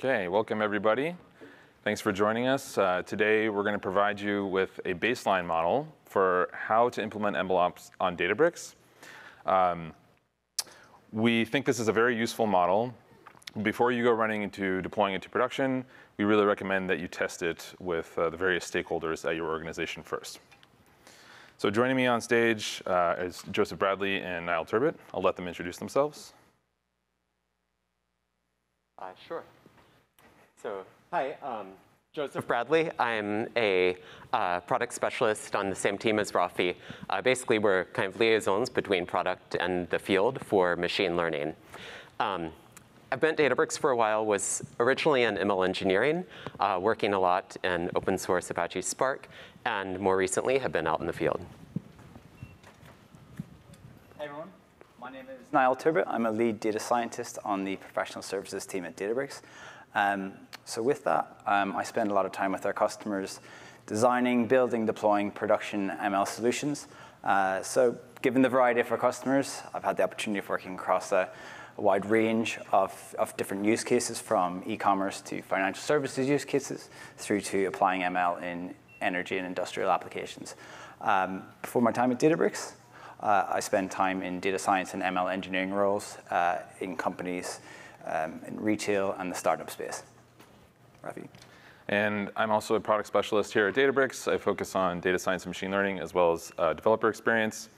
Okay, welcome everybody. Thanks for joining us. Uh, today we're going to provide you with a baseline model for how to implement MLOps on Databricks. Um, we think this is a very useful model. Before you go running into deploying it to production, we really recommend that you test it with uh, the various stakeholders at your organization first. So joining me on stage uh, is Joseph Bradley and Niall Turbitt. I'll let them introduce themselves. Uh, sure. So, hi, um, Joseph Bradley. I'm a uh, product specialist on the same team as Rafi. Uh, basically, we're kind of liaisons between product and the field for machine learning. Um, I've been at Databricks for a while, was originally in ML engineering, uh, working a lot in open source Apache Spark, and more recently have been out in the field. Hey everyone, my name is Niall Turbitt. I'm a lead data scientist on the professional services team at Databricks. Um, so with that, um, I spend a lot of time with our customers designing, building, deploying production ML solutions. Uh, so given the variety of our customers, I've had the opportunity of working across a, a wide range of, of different use cases from e-commerce to financial services use cases through to applying ML in energy and industrial applications. Um, before my time at Databricks, uh, I spent time in data science and ML engineering roles uh, in companies um, in retail and the startup space. Rafi. And I'm also a product specialist here at Databricks. I focus on data science and machine learning as well as uh, developer experience.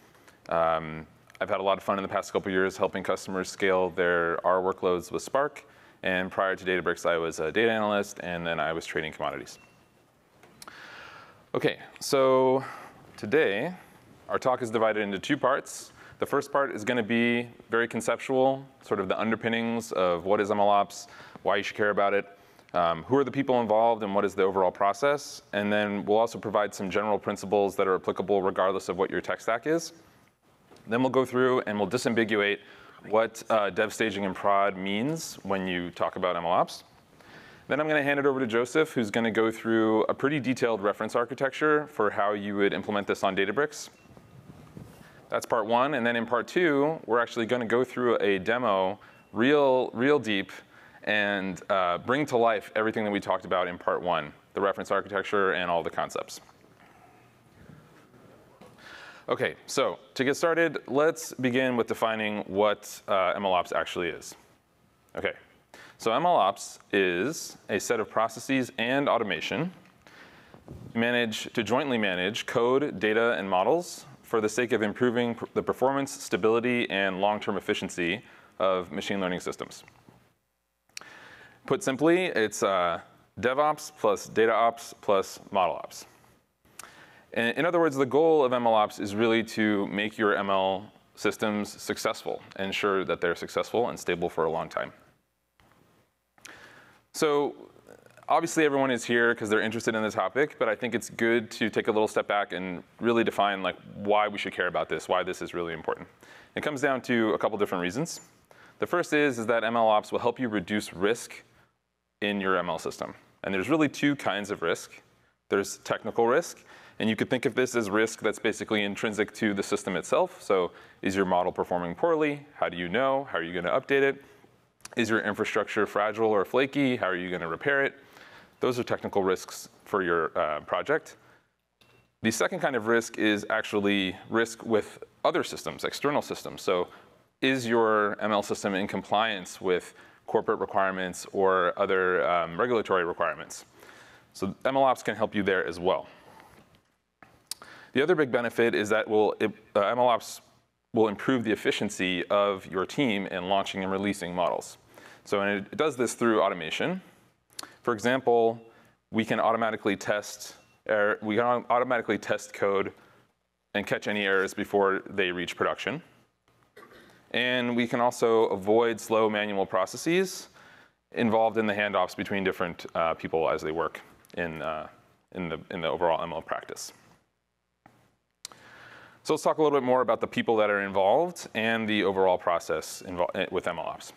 Um, I've had a lot of fun in the past couple years helping customers scale their R workloads with Spark. And prior to Databricks, I was a data analyst, and then I was trading commodities. Okay, so today, our talk is divided into two parts. The first part is going to be very conceptual, sort of the underpinnings of what is MLOps, why you should care about it, um, who are the people involved, and what is the overall process. And then we'll also provide some general principles that are applicable regardless of what your tech stack is. Then we'll go through and we'll disambiguate what uh, dev staging and prod means when you talk about MLOps. Then I'm going to hand it over to Joseph, who's going to go through a pretty detailed reference architecture for how you would implement this on Databricks. That's part one. And then in part two, we're actually going to go through a demo real, real deep and uh, bring to life everything that we talked about in part one, the reference architecture and all the concepts. Okay, so to get started, let's begin with defining what uh, MLOps actually is. Okay, so MLOps is a set of processes and automation manage to jointly manage code, data, and models for the sake of improving the performance, stability, and long-term efficiency of machine learning systems. Put simply, it's uh, DevOps plus DataOps plus ModelOps. In, in other words, the goal of MLOps is really to make your ML systems successful, ensure that they're successful and stable for a long time. So obviously everyone is here because they're interested in the topic, but I think it's good to take a little step back and really define like why we should care about this, why this is really important. It comes down to a couple different reasons. The first is, is that MLOps will help you reduce risk in your ML system. And there's really two kinds of risk. There's technical risk, and you could think of this as risk that's basically intrinsic to the system itself. So is your model performing poorly? How do you know? How are you going to update it? Is your infrastructure fragile or flaky? How are you going to repair it? Those are technical risks for your uh, project. The second kind of risk is actually risk with other systems, external systems. So is your ML system in compliance with corporate requirements or other um, regulatory requirements? So MLOps can help you there as well. The other big benefit is that will, it, uh, MLOps will improve the efficiency of your team in launching and releasing models. So it, it does this through automation. For example, we can automatically test error, we can automatically test code and catch any errors before they reach production. And we can also avoid slow manual processes involved in the handoffs between different uh, people as they work in, uh, in, the, in the overall ML practice. So let's talk a little bit more about the people that are involved and the overall process involved with MLOps.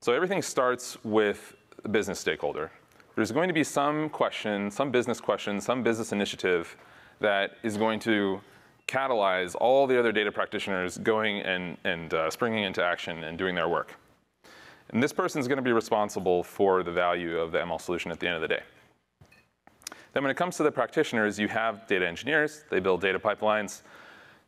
So everything starts with the business stakeholder. There's going to be some question, some business question, some business initiative that is going to catalyze all the other data practitioners going and, and uh, springing into action and doing their work. And this person is going to be responsible for the value of the ML solution at the end of the day. Then when it comes to the practitioners, you have data engineers. They build data pipelines.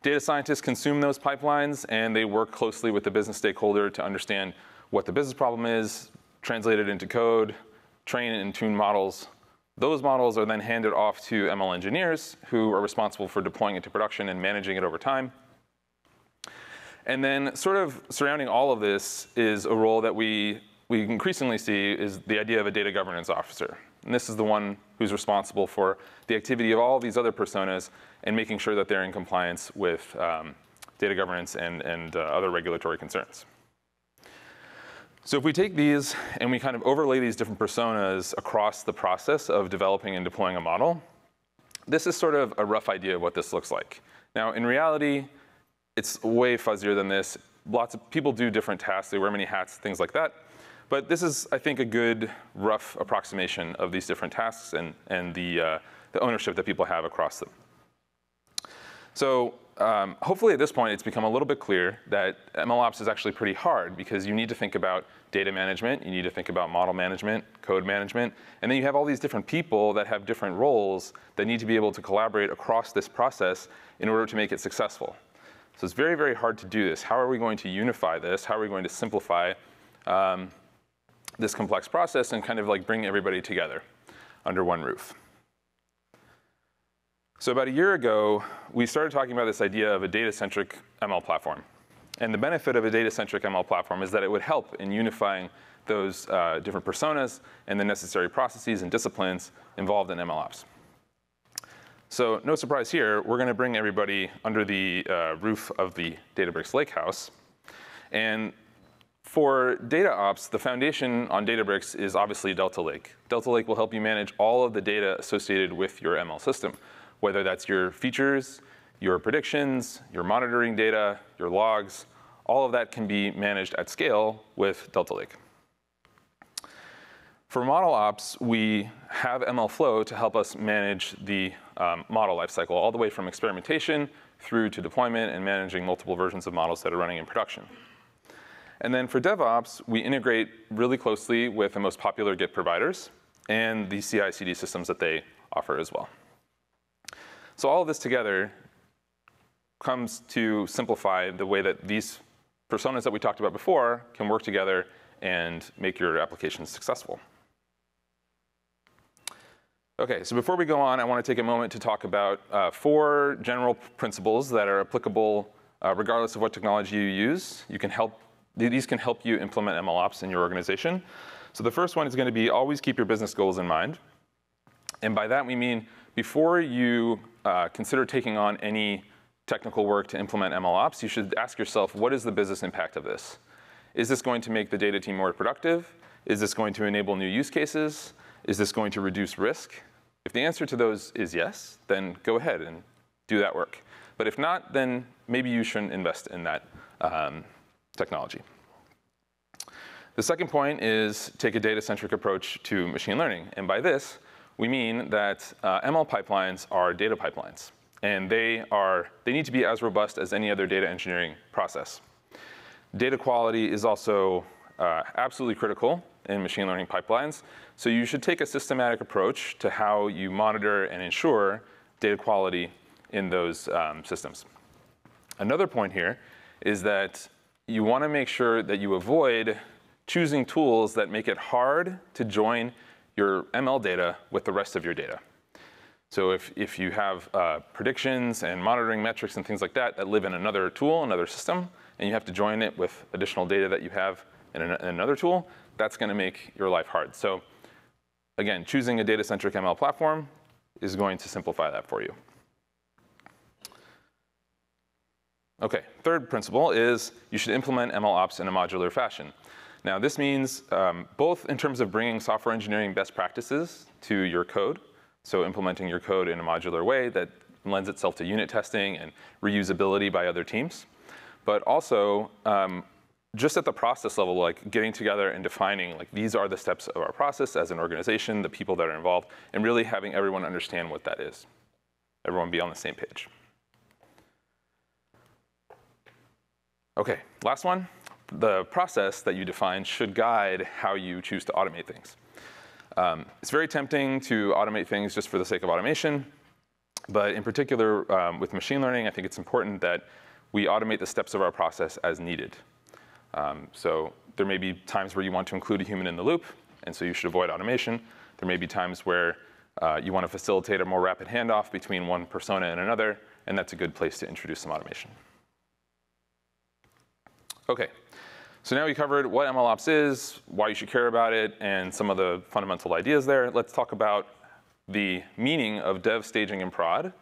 Data scientists consume those pipelines, and they work closely with the business stakeholder to understand what the business problem is, translate it into code, train and tune models. Those models are then handed off to ML engineers who are responsible for deploying it to production and managing it over time. And then sort of surrounding all of this is a role that we, we increasingly see is the idea of a data governance officer. And this is the one who's responsible for the activity of all of these other personas and making sure that they're in compliance with um, data governance and, and uh, other regulatory concerns. So if we take these and we kind of overlay these different personas across the process of developing and deploying a model, this is sort of a rough idea of what this looks like. Now, in reality, it's way fuzzier than this. Lots of people do different tasks. They wear many hats, things like that. But this is, I think, a good rough approximation of these different tasks and, and the, uh, the ownership that people have across them. So um, hopefully at this point it's become a little bit clear that MLOps is actually pretty hard because you need to think about data management, you need to think about model management, code management, and then you have all these different people that have different roles that need to be able to collaborate across this process in order to make it successful. So it's very, very hard to do this. How are we going to unify this? How are we going to simplify um, this complex process and kind of like bring everybody together under one roof. So about a year ago, we started talking about this idea of a data-centric ML platform. And the benefit of a data-centric ML platform is that it would help in unifying those uh, different personas and the necessary processes and disciplines involved in MLOps. So no surprise here, we're going to bring everybody under the uh, roof of the Databricks Lakehouse. And for data ops, the foundation on Databricks is obviously Delta Lake. Delta Lake will help you manage all of the data associated with your ML system, whether that's your features, your predictions, your monitoring data, your logs, all of that can be managed at scale with Delta Lake. For model ops, we have MLflow to help us manage the um, model lifecycle, all the way from experimentation through to deployment and managing multiple versions of models that are running in production. And then for DevOps, we integrate really closely with the most popular Git providers and the CI/CD systems that they offer as well. So all of this together comes to simplify the way that these personas that we talked about before can work together and make your application successful. Okay, so before we go on, I want to take a moment to talk about uh, four general principles that are applicable uh, regardless of what technology you use. You can help these can help you implement MLOps in your organization. So the first one is going to be always keep your business goals in mind. And by that we mean before you uh, consider taking on any technical work to implement MLOps, you should ask yourself, what is the business impact of this? Is this going to make the data team more productive? Is this going to enable new use cases? Is this going to reduce risk? If the answer to those is yes, then go ahead and do that work. But if not, then maybe you shouldn't invest in that um, technology. The second point is take a data-centric approach to machine learning. And by this, we mean that uh, ML pipelines are data pipelines. And they, are, they need to be as robust as any other data engineering process. Data quality is also uh, absolutely critical in machine learning pipelines. So you should take a systematic approach to how you monitor and ensure data quality in those um, systems. Another point here is that you want to make sure that you avoid choosing tools that make it hard to join your ML data with the rest of your data. So if, if you have uh, predictions and monitoring metrics and things like that that live in another tool, another system, and you have to join it with additional data that you have in, an, in another tool, that's going to make your life hard. So again, choosing a data-centric ML platform is going to simplify that for you. Okay, third principle is you should implement ML ops in a modular fashion. Now this means um, both in terms of bringing software engineering best practices to your code, so implementing your code in a modular way that lends itself to unit testing and reusability by other teams, but also um, just at the process level, like getting together and defining like these are the steps of our process as an organization, the people that are involved, and really having everyone understand what that is. Everyone be on the same page. Okay, last one, the process that you define should guide how you choose to automate things. Um, it's very tempting to automate things just for the sake of automation. But in particular, um, with machine learning, I think it's important that we automate the steps of our process as needed. Um, so there may be times where you want to include a human in the loop, and so you should avoid automation. There may be times where uh, you want to facilitate a more rapid handoff between one persona and another, and that's a good place to introduce some automation. Okay, so now we covered what MLOps is, why you should care about it, and some of the fundamental ideas there. Let's talk about the meaning of dev, staging, and prod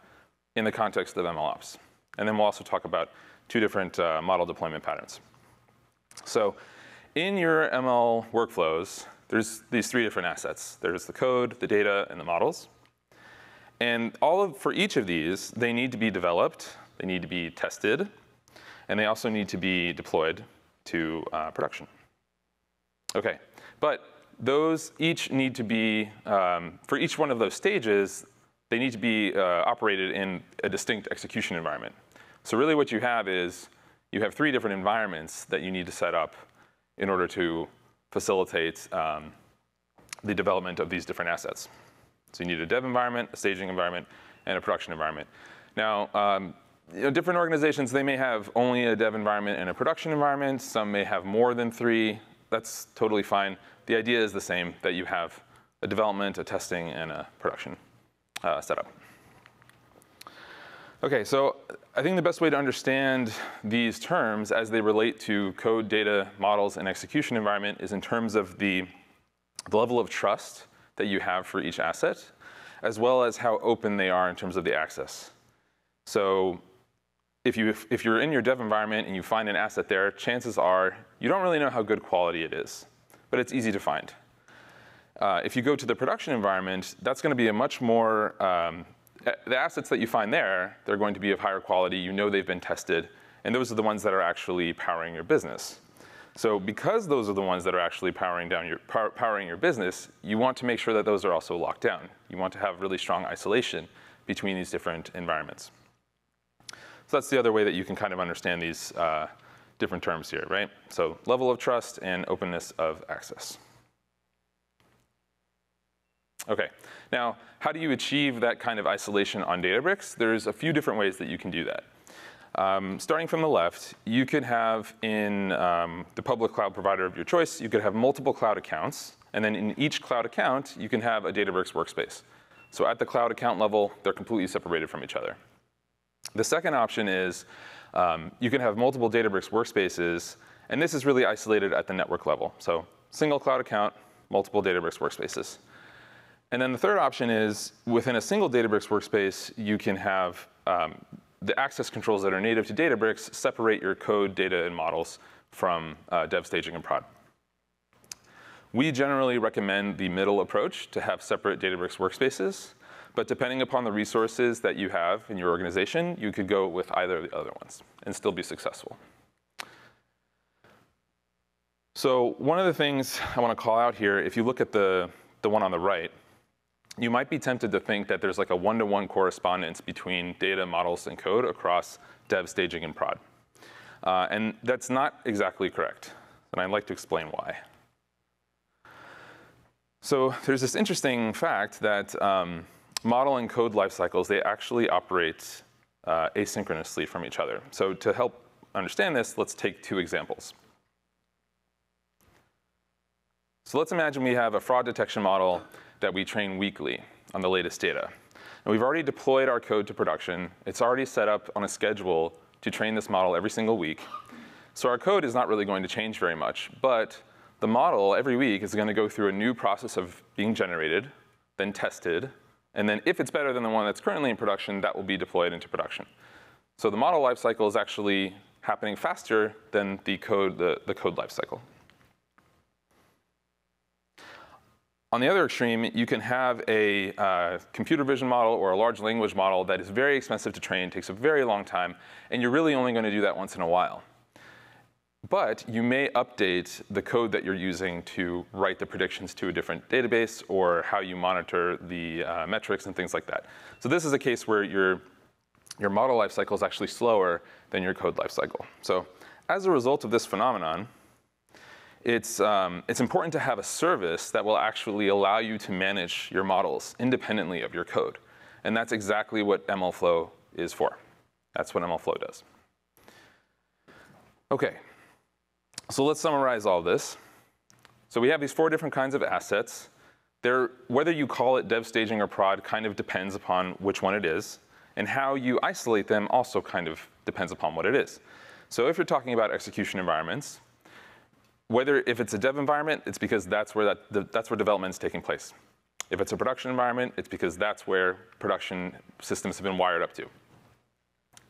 in the context of MLOps. And then we'll also talk about two different uh, model deployment patterns. So in your ML workflows, there's these three different assets. There's the code, the data, and the models. And all of, for each of these, they need to be developed, they need to be tested, and they also need to be deployed to uh, production. Okay, but those each need to be, um, for each one of those stages, they need to be uh, operated in a distinct execution environment. So really what you have is, you have three different environments that you need to set up in order to facilitate um, the development of these different assets. So you need a dev environment, a staging environment, and a production environment. Now, um, you know, different organizations, they may have only a dev environment and a production environment. Some may have more than three. That's totally fine. The idea is the same, that you have a development, a testing, and a production uh, setup. Okay, so I think the best way to understand these terms as they relate to code, data, models, and execution environment is in terms of the, the level of trust that you have for each asset, as well as how open they are in terms of the access. So if, you, if you're in your dev environment and you find an asset there, chances are you don't really know how good quality it is, but it's easy to find. Uh, if you go to the production environment, that's going to be a much more, um, the assets that you find there, they're going to be of higher quality. You know they've been tested, and those are the ones that are actually powering your business. So because those are the ones that are actually powering down your powering your business, you want to make sure that those are also locked down. You want to have really strong isolation between these different environments. So that's the other way that you can kind of understand these uh, different terms here, right? So level of trust and openness of access. Okay, now how do you achieve that kind of isolation on Databricks? There's a few different ways that you can do that. Um, starting from the left, you could have in um, the public cloud provider of your choice, you could have multiple cloud accounts, and then in each cloud account, you can have a Databricks workspace. So at the cloud account level, they're completely separated from each other. The second option is um, you can have multiple Databricks workspaces, and this is really isolated at the network level. So single cloud account, multiple Databricks workspaces. And then the third option is within a single Databricks workspace, you can have um, the access controls that are native to Databricks separate your code, data, and models from uh, dev staging and prod. We generally recommend the middle approach to have separate Databricks workspaces. But depending upon the resources that you have in your organization, you could go with either of the other ones and still be successful. So one of the things I want to call out here, if you look at the, the one on the right, you might be tempted to think that there's like a one-to-one correspondence between data, models, and code across dev, staging, and prod. Uh, and that's not exactly correct. And I'd like to explain why. So there's this interesting fact that um, model and code lifecycles, they actually operate uh, asynchronously from each other. So to help understand this, let's take two examples. So let's imagine we have a fraud detection model that we train weekly on the latest data. And we've already deployed our code to production. It's already set up on a schedule to train this model every single week. So our code is not really going to change very much, but the model every week is going to go through a new process of being generated, then tested, and then if it's better than the one that's currently in production, that will be deployed into production. So the model lifecycle is actually happening faster than the code, the, the code lifecycle. On the other extreme, you can have a uh, computer vision model or a large language model that is very expensive to train, takes a very long time, and you're really only going to do that once in a while. But you may update the code that you're using to write the predictions to a different database or how you monitor the uh, metrics and things like that. So this is a case where your, your model lifecycle is actually slower than your code lifecycle. So as a result of this phenomenon, it's, um, it's important to have a service that will actually allow you to manage your models independently of your code. And that's exactly what MLflow is for. That's what MLflow does. Okay, so let's summarize all this. So we have these four different kinds of assets. They're, whether you call it dev staging or prod kind of depends upon which one it is. And how you isolate them also kind of depends upon what it is. So if you're talking about execution environments, whether if it's a dev environment, it's because that's where that, that's where development is taking place. If it's a production environment, it's because that's where production systems have been wired up to.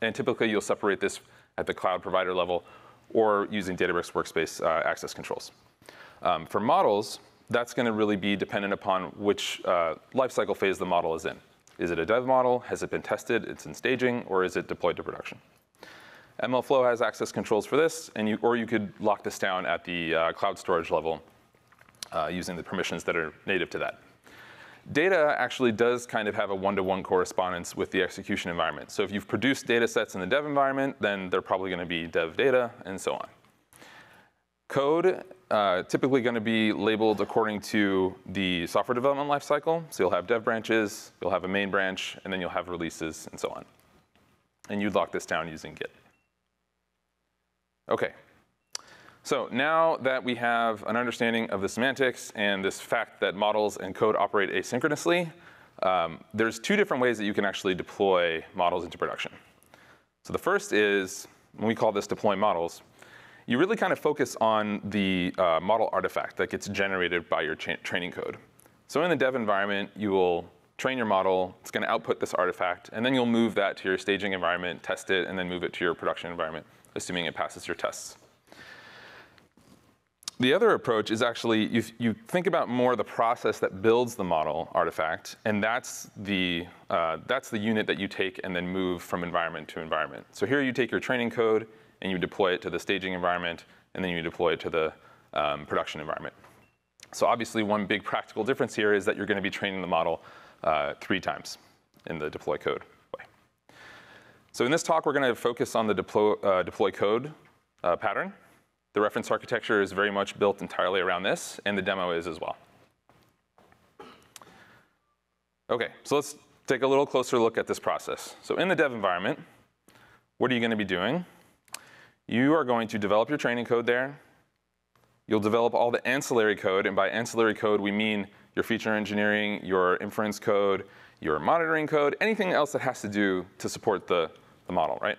And typically, you'll separate this at the cloud provider level or using Databricks Workspace uh, access controls. Um, for models, that's going to really be dependent upon which uh, lifecycle phase the model is in. Is it a dev model? Has it been tested? It's in staging, or is it deployed to production? MLflow has access controls for this, and you, or you could lock this down at the uh, cloud storage level uh, using the permissions that are native to that. Data actually does kind of have a one-to-one -one correspondence with the execution environment. So if you've produced data sets in the dev environment, then they're probably going to be dev data, and so on. Code, uh, typically going to be labeled according to the software development lifecycle. So you'll have dev branches, you'll have a main branch, and then you'll have releases, and so on. And you'd lock this down using Git. Okay. So now that we have an understanding of the semantics and this fact that models and code operate asynchronously, um, there's two different ways that you can actually deploy models into production. So the first is, when we call this deploy models, you really kind of focus on the uh, model artifact that gets generated by your training code. So in the dev environment, you will train your model, it's gonna output this artifact, and then you'll move that to your staging environment, test it, and then move it to your production environment assuming it passes your tests. The other approach is actually you, you think about more the process that builds the model artifact, and that's the, uh, that's the unit that you take and then move from environment to environment. So here you take your training code and you deploy it to the staging environment, and then you deploy it to the um, production environment. So obviously one big practical difference here is that you're going to be training the model uh, three times in the deploy code. way. So in this talk, we're going to focus on the deploy, uh, deploy code uh, pattern. The reference architecture is very much built entirely around this, and the demo is as well. OK, so let's take a little closer look at this process. So in the dev environment, what are you going to be doing? You are going to develop your training code there. You'll develop all the ancillary code, and by ancillary code, we mean your feature engineering, your inference code, your monitoring code, anything else that has to do to support the the model, right?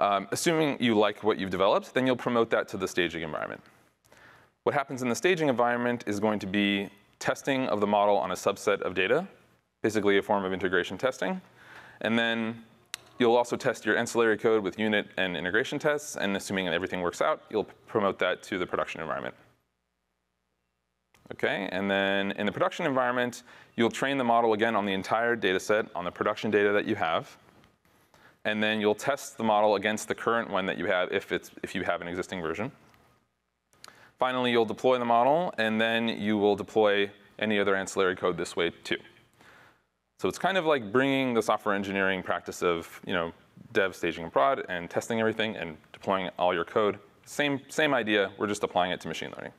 Um, assuming you like what you've developed, then you'll promote that to the staging environment. What happens in the staging environment is going to be testing of the model on a subset of data, basically a form of integration testing. And then you'll also test your ancillary code with unit and integration tests, and assuming everything works out, you'll promote that to the production environment. Okay, and then in the production environment, you'll train the model again on the entire data set, on the production data that you have and then you'll test the model against the current one that you have if, it's, if you have an existing version. Finally, you'll deploy the model, and then you will deploy any other ancillary code this way too. So it's kind of like bringing the software engineering practice of you know, dev, staging, and prod, and testing everything and deploying all your code. Same, same idea, we're just applying it to machine learning.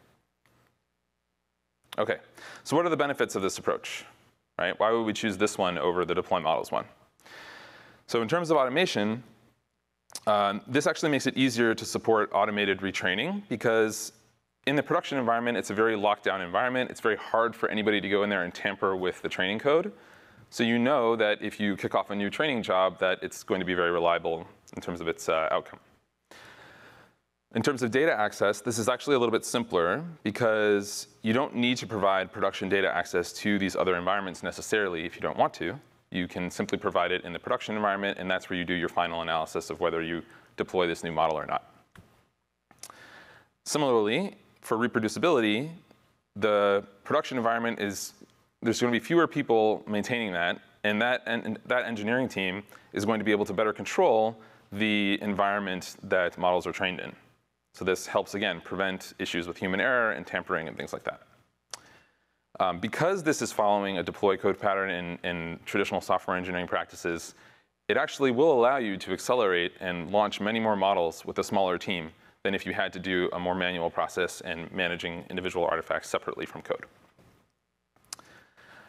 Okay, so what are the benefits of this approach? Right? Why would we choose this one over the deploy models one? So in terms of automation, uh, this actually makes it easier to support automated retraining because in the production environment, it's a very locked down environment. It's very hard for anybody to go in there and tamper with the training code. So you know that if you kick off a new training job, that it's going to be very reliable in terms of its uh, outcome. In terms of data access, this is actually a little bit simpler because you don't need to provide production data access to these other environments necessarily if you don't want to. You can simply provide it in the production environment, and that's where you do your final analysis of whether you deploy this new model or not. Similarly, for reproducibility, the production environment is, there's going to be fewer people maintaining that, and that, and that engineering team is going to be able to better control the environment that models are trained in. So this helps, again, prevent issues with human error and tampering and things like that. Um, because this is following a deploy code pattern in, in traditional software engineering practices, it actually will allow you to accelerate and launch many more models with a smaller team than if you had to do a more manual process and managing individual artifacts separately from code.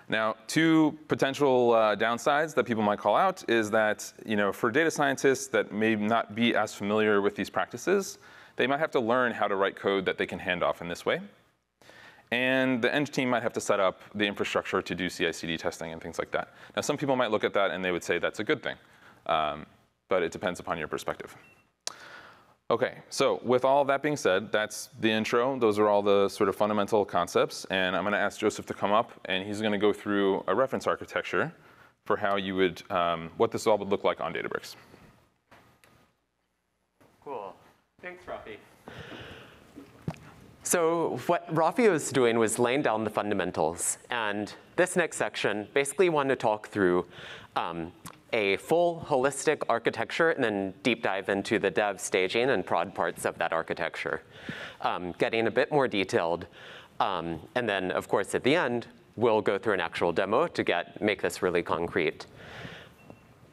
Now, two potential uh, downsides that people might call out is that, you know, for data scientists that may not be as familiar with these practices, they might have to learn how to write code that they can hand off in this way. And the eng team might have to set up the infrastructure to do CI/CD testing and things like that. Now, some people might look at that and they would say that's a good thing, um, but it depends upon your perspective. Okay, so with all that being said, that's the intro. Those are all the sort of fundamental concepts. And I'm going to ask Joseph to come up, and he's going to go through a reference architecture for how you would, um, what this all would look like on Databricks. Cool. Thanks, Rafi. So what Rafi was doing was laying down the fundamentals. And this next section basically wanted to talk through um, a full holistic architecture and then deep dive into the dev staging and prod parts of that architecture, um, getting a bit more detailed. Um, and then, of course, at the end, we'll go through an actual demo to get make this really concrete.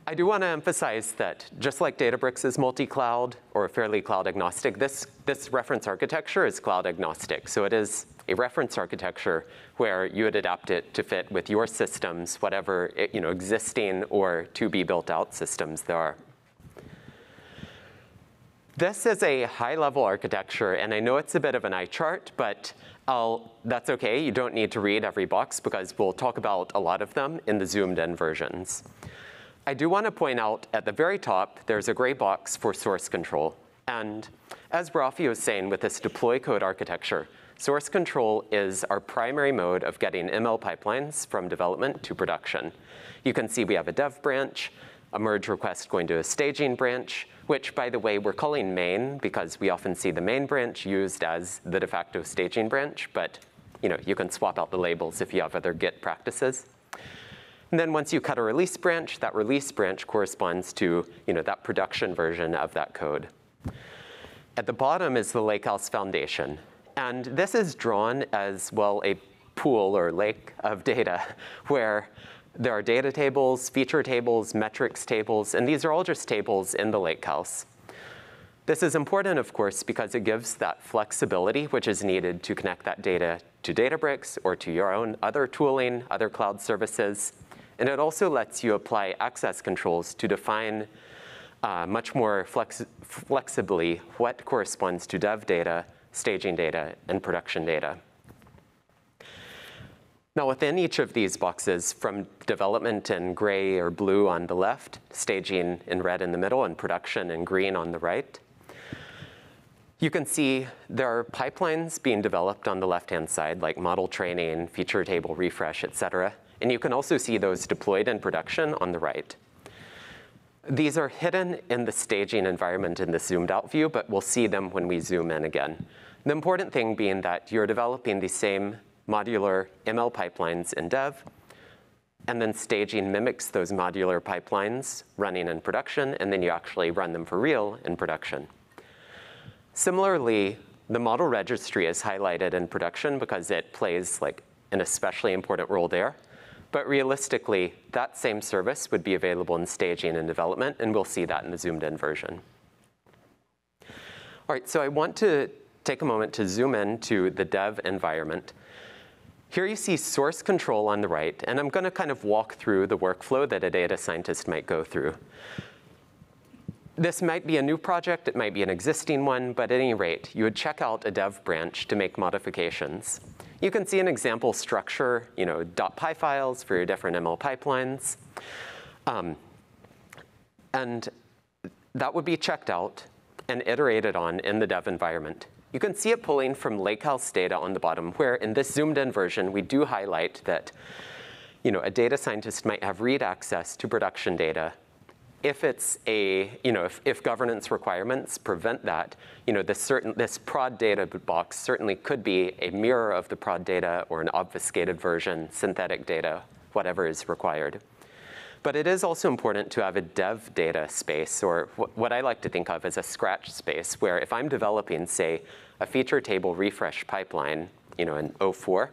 I do want to emphasize that just like Databricks is multi-cloud or fairly cloud agnostic, this, this reference architecture is cloud agnostic. So it is a reference architecture where you would adapt it to fit with your systems, whatever eh, you know, existing or to be built out systems there are. This is a high-level architecture, and I know it's a bit of an eye chart, but I'll, that's OK. You don't need to read every box because we'll talk about a lot of them in the zoomed-in versions. I do want to point out at the very top, there's a gray box for source control. And as Rafi was saying with this deploy code architecture, Source control is our primary mode of getting ML pipelines from development to production. You can see we have a dev branch, a merge request going to a staging branch, which, by the way, we're calling main because we often see the main branch used as the de facto staging branch, but you know, you can swap out the labels if you have other Git practices. And then once you cut a release branch, that release branch corresponds to you know, that production version of that code. At the bottom is the Lakehouse Foundation. And this is drawn as, well, a pool or lake of data where there are data tables, feature tables, metrics tables, and these are all just tables in the lakehouse. This is important, of course, because it gives that flexibility which is needed to connect that data to Databricks or to your own other tooling, other cloud services. And it also lets you apply access controls to define uh, much more flex flexibly what corresponds to dev data staging data, and production data. Now within each of these boxes, from development in gray or blue on the left, staging in red in the middle, and production in green on the right, you can see there are pipelines being developed on the left-hand side, like model training, feature table refresh, et cetera. And you can also see those deployed in production on the right. These are hidden in the staging environment in the zoomed out view, but we'll see them when we zoom in again. The important thing being that you're developing the same modular ML pipelines in dev, and then staging mimics those modular pipelines running in production, and then you actually run them for real in production. Similarly, the model registry is highlighted in production because it plays like an especially important role there. But realistically, that same service would be available in staging and development, and we'll see that in the zoomed in version. All right, so I want to take a moment to zoom in to the dev environment. Here you see source control on the right, and I'm going to kind of walk through the workflow that a data scientist might go through. This might be a new project, it might be an existing one, but at any rate, you would check out a dev branch to make modifications. You can see an example structure, you know, .py files for your different ML pipelines. Um, and that would be checked out and iterated on in the dev environment. You can see it pulling from Lakehouse data on the bottom, where in this zoomed in version, we do highlight that you know, a data scientist might have read access to production data if it's a, you know, if, if governance requirements prevent that, you know, this, certain, this prod data box certainly could be a mirror of the prod data or an obfuscated version, synthetic data, whatever is required. But it is also important to have a dev data space, or what I like to think of as a scratch space, where if I'm developing, say, a feature table refresh pipeline, you know, in 04,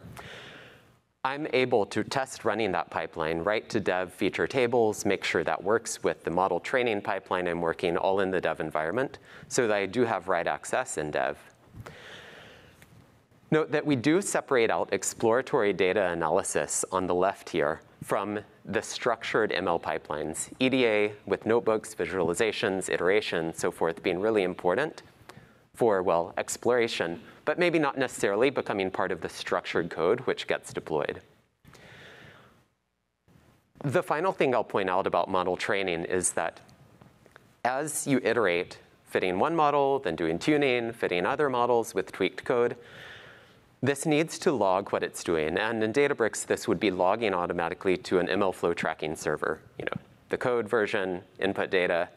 I'm able to test running that pipeline, write to dev feature tables, make sure that works with the model training pipeline I'm working all in the dev environment so that I do have write access in dev. Note that we do separate out exploratory data analysis on the left here from the structured ML pipelines, EDA with notebooks, visualizations, iterations, so forth, being really important for, well, exploration, but maybe not necessarily becoming part of the structured code which gets deployed. The final thing I'll point out about model training is that as you iterate, fitting one model, then doing tuning, fitting other models with tweaked code, this needs to log what it's doing. And in Databricks, this would be logging automatically to an MLflow tracking server. You know, the code version, input data,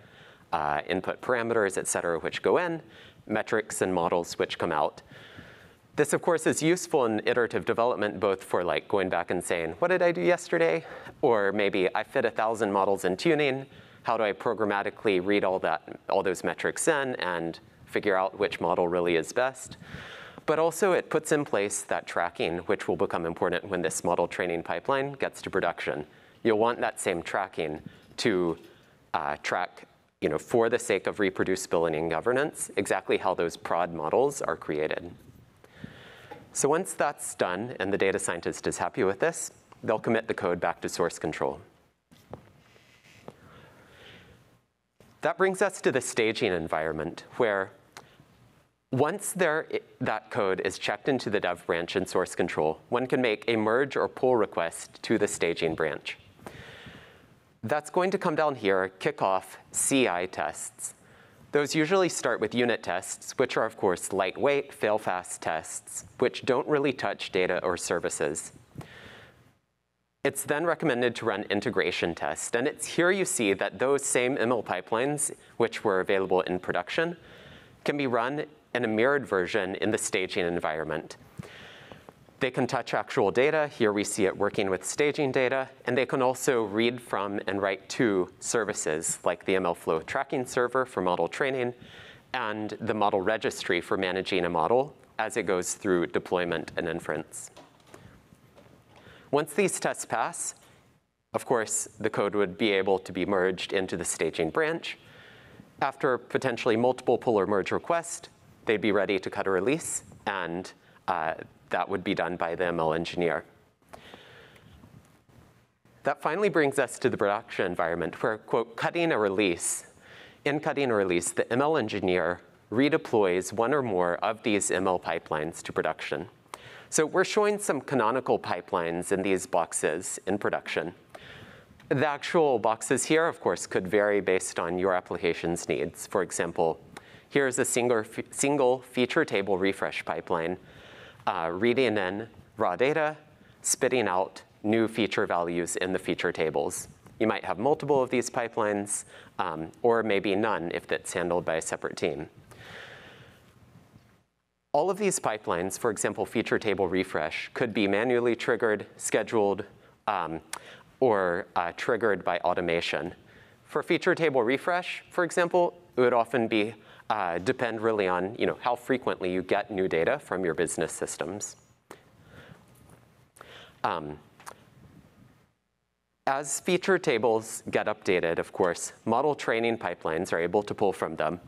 uh, input parameters, et cetera, which go in, metrics and models which come out. This, of course, is useful in iterative development, both for like going back and saying, what did I do yesterday? Or maybe I fit a thousand models in tuning. How do I programmatically read all, that, all those metrics in and figure out which model really is best? But also it puts in place that tracking, which will become important when this model training pipeline gets to production. You'll want that same tracking to uh, track you know, for the sake of reproducibility and governance, exactly how those prod models are created. So once that's done and the data scientist is happy with this, they'll commit the code back to source control. That brings us to the staging environment where once there, that code is checked into the dev branch in source control, one can make a merge or pull request to the staging branch. That's going to come down here, kick off CI tests. Those usually start with unit tests, which are, of course, lightweight, fail-fast tests, which don't really touch data or services. It's then recommended to run integration tests. And it's here you see that those same ML pipelines, which were available in production, can be run in a mirrored version in the staging environment. They can touch actual data. Here we see it working with staging data. And they can also read from and write to services like the MLflow tracking server for model training and the model registry for managing a model as it goes through deployment and inference. Once these tests pass, of course, the code would be able to be merged into the staging branch. After potentially multiple pull or merge requests, they'd be ready to cut a release, and uh, that would be done by the ML engineer. That finally brings us to the production environment where, quote, cutting a release. In cutting a release, the ML engineer redeploys one or more of these ML pipelines to production. So we're showing some canonical pipelines in these boxes in production. The actual boxes here, of course, could vary based on your application's needs. For example, here's a single, single feature table refresh pipeline uh, reading in raw data, spitting out new feature values in the feature tables. You might have multiple of these pipelines, um, or maybe none if that's handled by a separate team. All of these pipelines, for example, feature table refresh, could be manually triggered, scheduled, um, or uh, triggered by automation. For feature table refresh, for example, it would often be uh, depend really on you know, how frequently you get new data from your business systems. Um, as feature tables get updated, of course, model training pipelines are able to pull from them.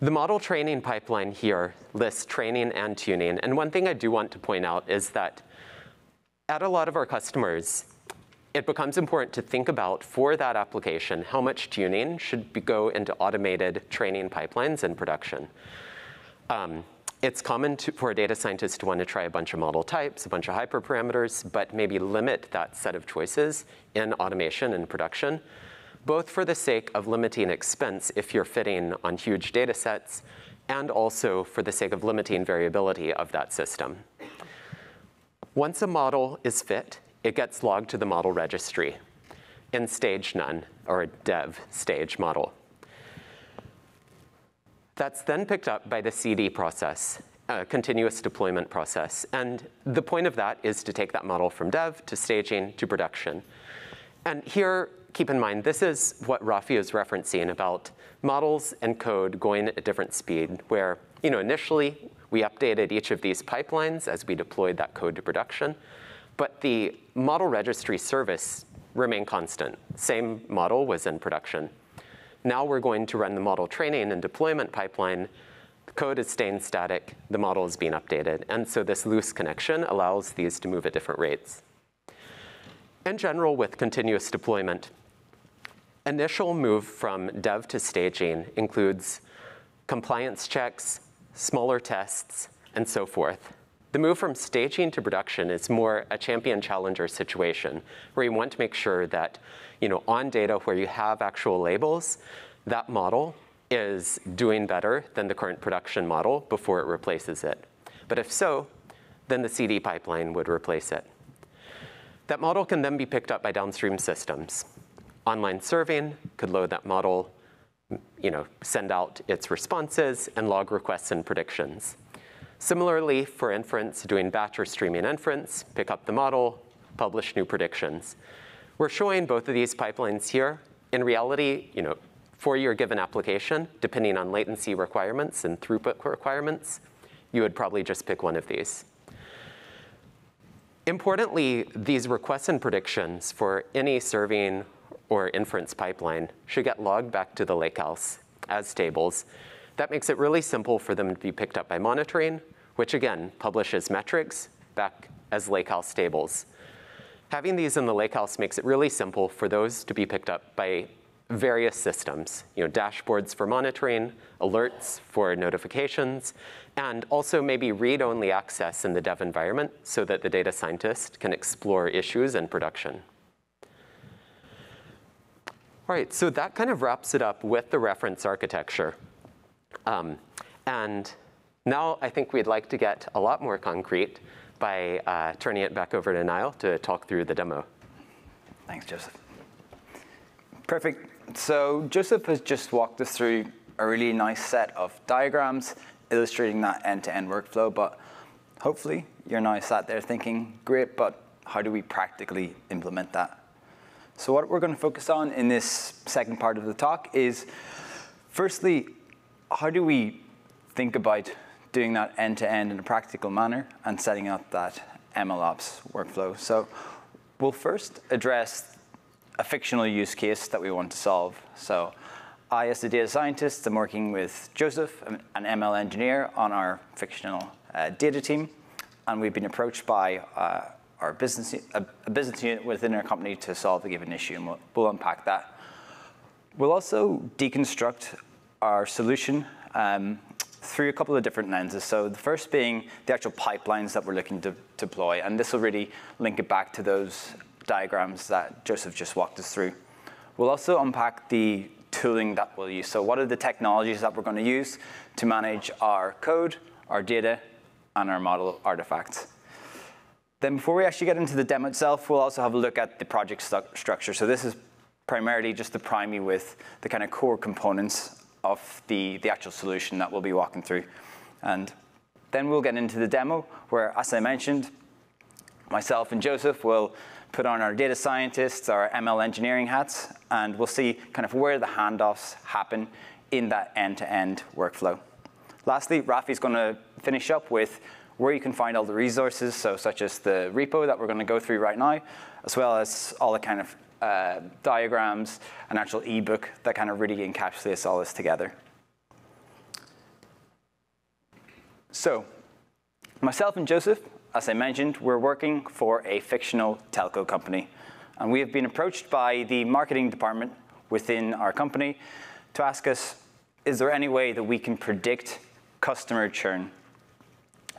The model training pipeline here lists training and tuning. And one thing I do want to point out is that at a lot of our customers, it becomes important to think about for that application how much tuning should be, go into automated training pipelines in production. Um, it's common to, for a data scientist to want to try a bunch of model types, a bunch of hyperparameters, but maybe limit that set of choices in automation and production, both for the sake of limiting expense if you're fitting on huge data sets, and also for the sake of limiting variability of that system. Once a model is fit, it gets logged to the model registry in stage none, or a dev stage model. That's then picked up by the CD process, a continuous deployment process. And the point of that is to take that model from dev to staging to production. And here, keep in mind, this is what Rafi is referencing about models and code going at a different speed, where you know, initially we updated each of these pipelines as we deployed that code to production. But the model registry service remained constant. Same model was in production. Now we're going to run the model training and deployment pipeline. The code is staying static. The model is being updated. And so this loose connection allows these to move at different rates. In general, with continuous deployment, initial move from dev to staging includes compliance checks, smaller tests, and so forth. The move from staging to production is more a champion challenger situation where you want to make sure that you know, on data where you have actual labels, that model is doing better than the current production model before it replaces it. But if so, then the CD pipeline would replace it. That model can then be picked up by downstream systems. Online serving could load that model, you know, send out its responses and log requests and predictions. Similarly, for inference, doing batch or streaming inference, pick up the model, publish new predictions. We're showing both of these pipelines here. In reality, you know, for your given application, depending on latency requirements and throughput requirements, you would probably just pick one of these. Importantly, these requests and predictions for any serving or inference pipeline should get logged back to the lakehouse as tables that makes it really simple for them to be picked up by monitoring, which again publishes metrics back as lakehouse tables. Having these in the lakehouse makes it really simple for those to be picked up by various systems, you know, dashboards for monitoring, alerts for notifications, and also maybe read-only access in the dev environment so that the data scientist can explore issues in production. All right, so that kind of wraps it up with the reference architecture. Um, and now I think we'd like to get a lot more concrete by uh, turning it back over to Niall to talk through the demo. Thanks, Joseph. Perfect. So Joseph has just walked us through a really nice set of diagrams illustrating that end-to-end workflow, but hopefully you're now sat there thinking, great, but how do we practically implement that? So what we're going to focus on in this second part of the talk is, firstly, how do we think about doing that end-to-end in a practical manner and setting up that MLOps workflow? So we'll first address a fictional use case that we want to solve. So I, as a data scientist, am working with Joseph, an ML engineer, on our fictional uh, data team. And we've been approached by uh, our business, a, a, business unit within our company to solve a given issue, and we'll, we'll unpack that. We'll also deconstruct our solution um, through a couple of different lenses. So the first being the actual pipelines that we're looking to deploy, and this will really link it back to those diagrams that Joseph just walked us through. We'll also unpack the tooling that we'll use. So what are the technologies that we're going to use to manage our code, our data, and our model artifacts. Then before we actually get into the demo itself, we'll also have a look at the project structure. So this is primarily just to prime you with the kind of core components of the, the actual solution that we'll be walking through. And then we'll get into the demo where, as I mentioned, myself and Joseph will put on our data scientists, our ML engineering hats, and we'll see kind of where the handoffs happen in that end-to-end -end workflow. Lastly, Rafi's going to finish up with where you can find all the resources, so such as the repo that we're going to go through right now, as well as all the kind of uh, diagrams, an actual ebook that kind of really encapsulates all this together. So, myself and Joseph, as I mentioned, we're working for a fictional telco company. And we have been approached by the marketing department within our company to ask us, is there any way that we can predict customer churn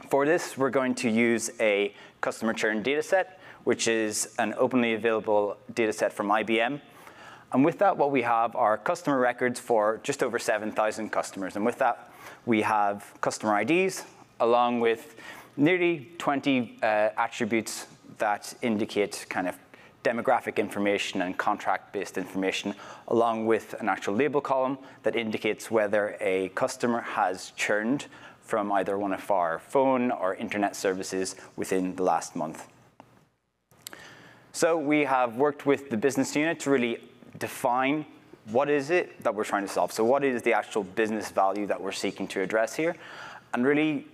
for this, we're going to use a customer churn dataset, which is an openly available dataset from IBM. And with that, what we have are customer records for just over 7,000 customers. And with that, we have customer IDs, along with nearly 20 uh, attributes that indicate kind of demographic information and contract-based information, along with an actual label column that indicates whether a customer has churned from either one of our phone or internet services within the last month. So we have worked with the business unit to really define what is it that we're trying to solve. So what is the actual business value that we're seeking to address here? And really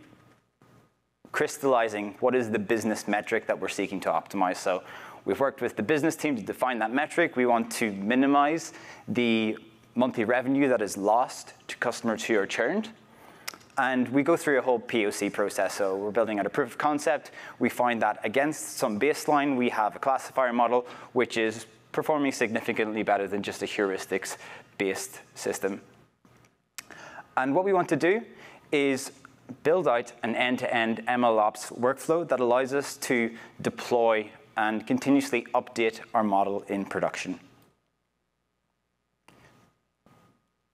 crystallizing what is the business metric that we're seeking to optimize. So we've worked with the business team to define that metric. We want to minimize the monthly revenue that is lost to customers who are churned. And we go through a whole POC process. So we're building out a proof of concept. We find that against some baseline, we have a classifier model which is performing significantly better than just a heuristics-based system. And what we want to do is build out an end-to-end MLOps workflow that allows us to deploy and continuously update our model in production.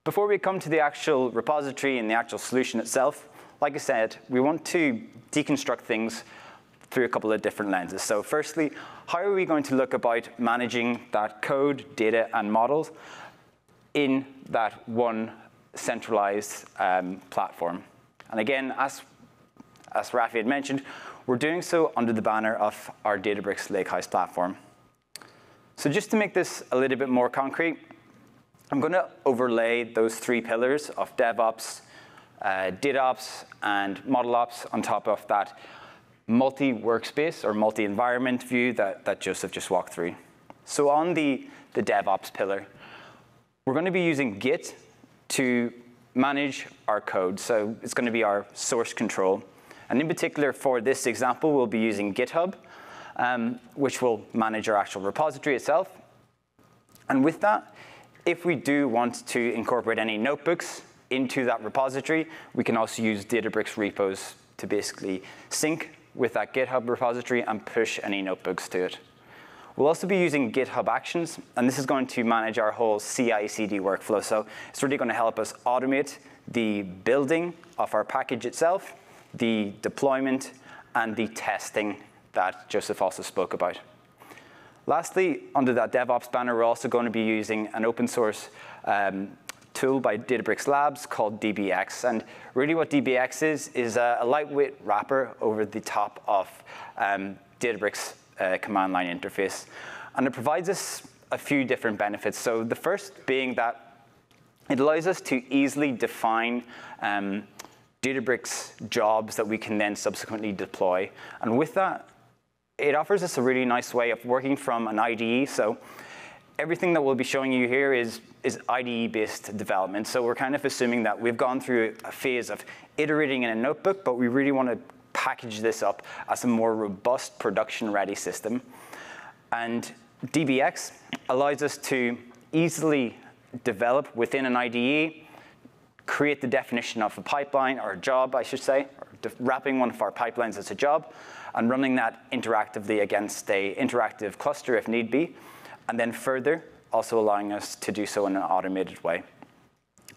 Before we come to the actual repository and the actual solution itself, like I said, we want to deconstruct things through a couple of different lenses. So firstly, how are we going to look about managing that code, data, and models in that one centralized um, platform? And again, as, as Rafi had mentioned, we're doing so under the banner of our Databricks Lakehouse platform. So just to make this a little bit more concrete, I'm going to overlay those three pillars of DevOps, uh, DataOps, and ModelOps on top of that multi-workspace or multi-environment view that, that Joseph just walked through. So on the, the DevOps pillar, we're going to be using Git to manage our code. So it's going to be our source control. And in particular, for this example, we'll be using GitHub, um, which will manage our actual repository itself. And with that, if we do want to incorporate any notebooks into that repository, we can also use Databricks repos to basically sync with that GitHub repository and push any notebooks to it. We'll also be using GitHub Actions, and this is going to manage our whole CI/CD workflow. So it's really going to help us automate the building of our package itself, the deployment, and the testing that Joseph also spoke about. Lastly, under that DevOps banner, we're also going to be using an open source um, tool by Databricks Labs called DBX. And really what DBX is, is a, a lightweight wrapper over the top of um, Databricks uh, command line interface. And it provides us a few different benefits. So the first being that it allows us to easily define um, Databricks jobs that we can then subsequently deploy. And with that, it offers us a really nice way of working from an IDE. So everything that we'll be showing you here is, is IDE-based development. So we're kind of assuming that we've gone through a phase of iterating in a notebook, but we really want to package this up as a more robust production-ready system. And DBX allows us to easily develop within an IDE, create the definition of a pipeline, or a job, I should say, or wrapping one of our pipelines as a job, and running that interactively against a interactive cluster if need be, and then further, also allowing us to do so in an automated way.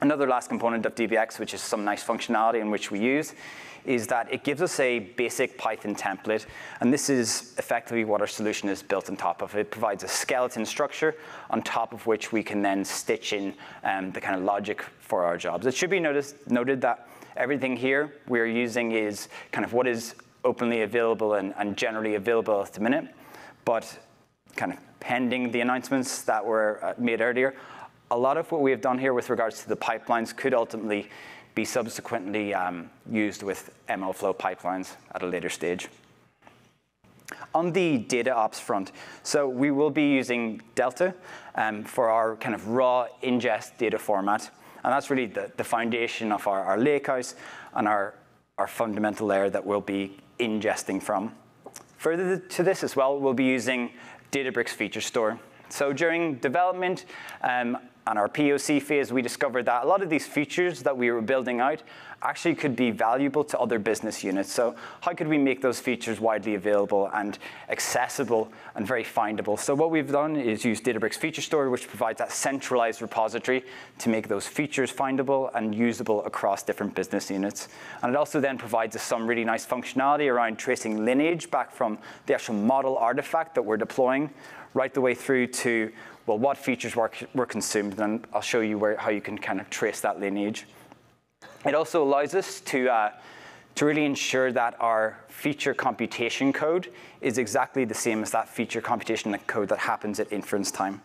Another last component of DBX, which is some nice functionality in which we use, is that it gives us a basic Python template, and this is effectively what our solution is built on top of. It provides a skeleton structure on top of which we can then stitch in um, the kind of logic for our jobs. It should be noticed, noted that everything here we're using is kind of what is openly available and, and generally available at the minute. But kind of pending the announcements that were uh, made earlier, a lot of what we have done here with regards to the pipelines could ultimately be subsequently um, used with MLflow pipelines at a later stage. On the data ops front, so we will be using Delta um, for our kind of raw ingest data format. And that's really the, the foundation of our, our lakehouse and our, our fundamental layer that we'll be ingesting from. Further to this as well, we'll be using Databricks Feature Store. So during development um, and our POC phase, we discovered that a lot of these features that we were building out actually could be valuable to other business units. So how could we make those features widely available and accessible and very findable? So what we've done is use Databricks Feature Store, which provides that centralized repository to make those features findable and usable across different business units. And it also then provides us some really nice functionality around tracing lineage back from the actual model artifact that we're deploying right the way through to well, what features were, were consumed, and I'll show you where, how you can kind of trace that lineage. It also allows us to, uh, to really ensure that our feature computation code is exactly the same as that feature computation code that happens at inference time.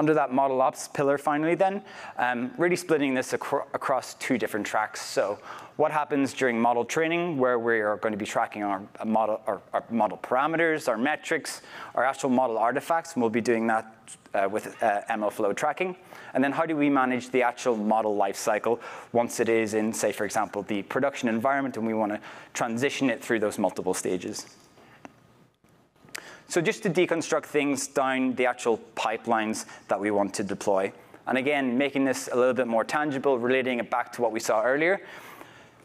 Under that model ops pillar finally then, um, really splitting this acro across two different tracks. So what happens during model training where we are going to be tracking our model, our, our model parameters, our metrics, our actual model artifacts, and we'll be doing that uh, with uh, MLflow tracking. And then how do we manage the actual model lifecycle once it is in, say, for example, the production environment and we want to transition it through those multiple stages. So just to deconstruct things down the actual pipelines that we want to deploy. And again, making this a little bit more tangible, relating it back to what we saw earlier.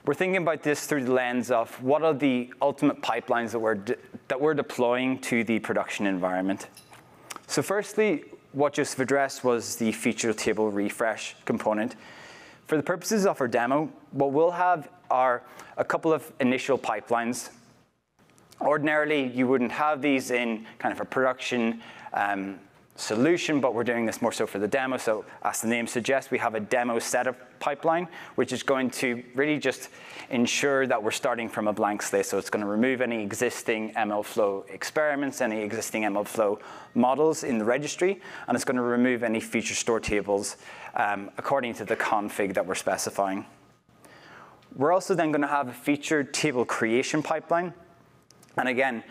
We're thinking about this through the lens of what are the ultimate pipelines that we're, that we're deploying to the production environment. So firstly, what Joseph addressed was the feature table refresh component. For the purposes of our demo, what we'll have are a couple of initial pipelines Ordinarily, you wouldn't have these in kind of a production um, solution, but we're doing this more so for the demo. So as the name suggests, we have a demo setup pipeline, which is going to really just ensure that we're starting from a blank slate. So it's going to remove any existing MLflow experiments, any existing MLflow models in the registry, and it's going to remove any feature store tables um, according to the config that we're specifying. We're also then going to have a feature table creation pipeline, and again,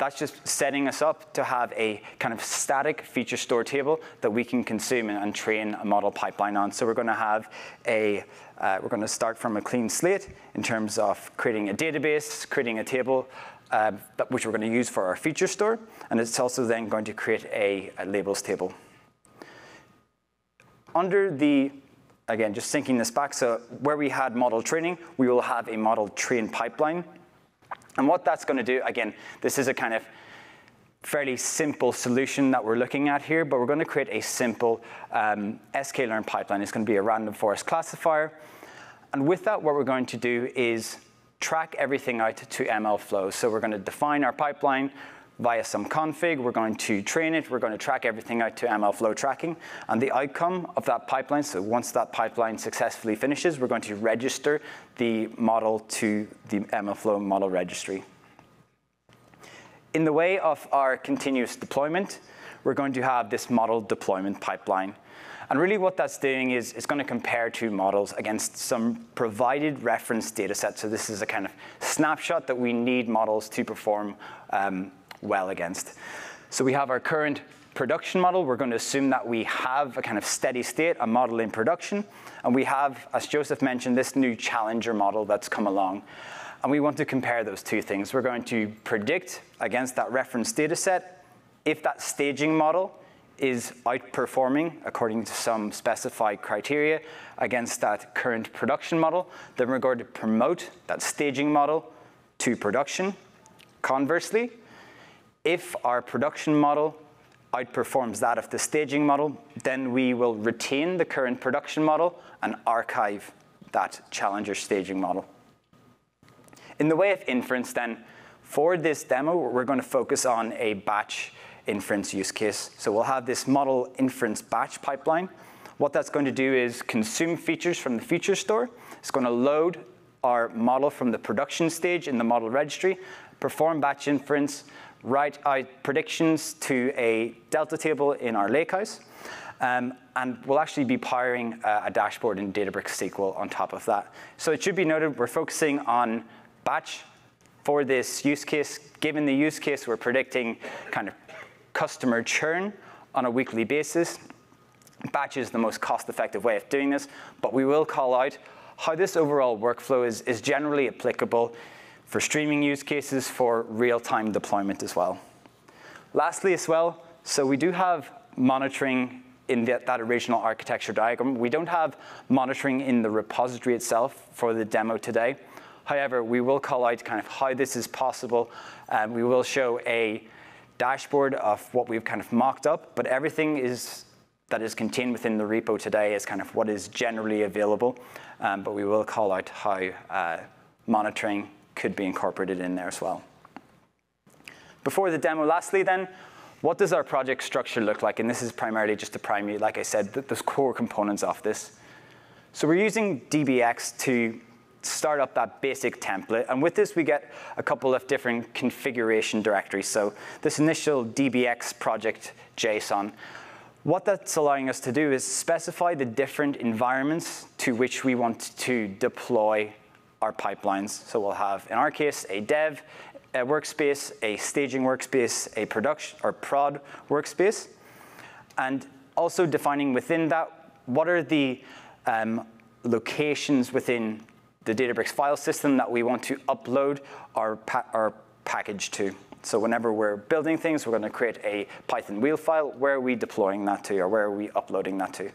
that's just setting us up to have a kind of static feature store table that we can consume and, train a model pipeline on. So we're going to have a, uh, we're going to start from a clean slate in terms of creating a database, creating a table, uh, that, which we're going to use for our feature store. And it's also then going to create a, a labels table. Under the again, just syncing this back, so where we had model training, we will have a model train pipeline and what that's going to do, again, this is a kind of fairly simple solution that we're looking at here, but we're going to create a simple um, sklearn pipeline. It's going to be a random forest classifier. And with that, what we're going to do is track everything out to MLflow. So we're going to define our pipeline, via some config. We're going to train it. We're going to track everything out to MLflow tracking. And the outcome of that pipeline, so once that pipeline successfully finishes, we're going to register the model to the MLflow model registry. In the way of our continuous deployment, we're going to have this model deployment pipeline. And really what that's doing is it's going to compare two models against some provided reference data set. So this is a kind of snapshot that we need models to perform um, well against. So we have our current production model. We're going to assume that we have a kind of steady state, a model in production. And we have, as Joseph mentioned, this new challenger model that's come along. And we want to compare those two things. We're going to predict against that reference data set if that staging model is outperforming according to some specified criteria against that current production model, then we're going to promote that staging model to production. Conversely, if our production model outperforms that of the staging model, then we will retain the current production model and archive that challenger staging model. In the way of inference then, for this demo, we're going to focus on a batch inference use case. So we'll have this model inference batch pipeline. What that's going to do is consume features from the feature store. It's going to load our model from the production stage in the model registry, perform batch inference, write out predictions to a delta table in our lakehouse. Um, and we'll actually be powering uh, a dashboard in Databricks SQL on top of that. So it should be noted we're focusing on batch for this use case. Given the use case, we're predicting kind of customer churn on a weekly basis. Batch is the most cost-effective way of doing this, but we will call out how this overall workflow is, is generally applicable for streaming use cases for real-time deployment as well. Lastly as well, so we do have monitoring in that, that original architecture diagram. We don't have monitoring in the repository itself for the demo today. However, we will call out kind of how this is possible. Um, we will show a dashboard of what we've kind of mocked up, but everything is that is contained within the repo today is kind of what is generally available. Um, but we will call out how uh, monitoring could be incorporated in there as well. Before the demo, lastly then, what does our project structure look like? And this is primarily just to prime you, like I said, those core components of this. So we're using DBX to start up that basic template. And with this, we get a couple of different configuration directories. So this initial DBX project JSON, What that's allowing us to do is specify the different environments to which we want to deploy our pipelines. So we'll have, in our case, a dev a workspace, a staging workspace, a production or prod workspace, and also defining within that what are the um, locations within the Databricks file system that we want to upload our, pa our package to. So whenever we're building things, we're going to create a Python wheel file. Where are we deploying that to, or where are we uploading that to?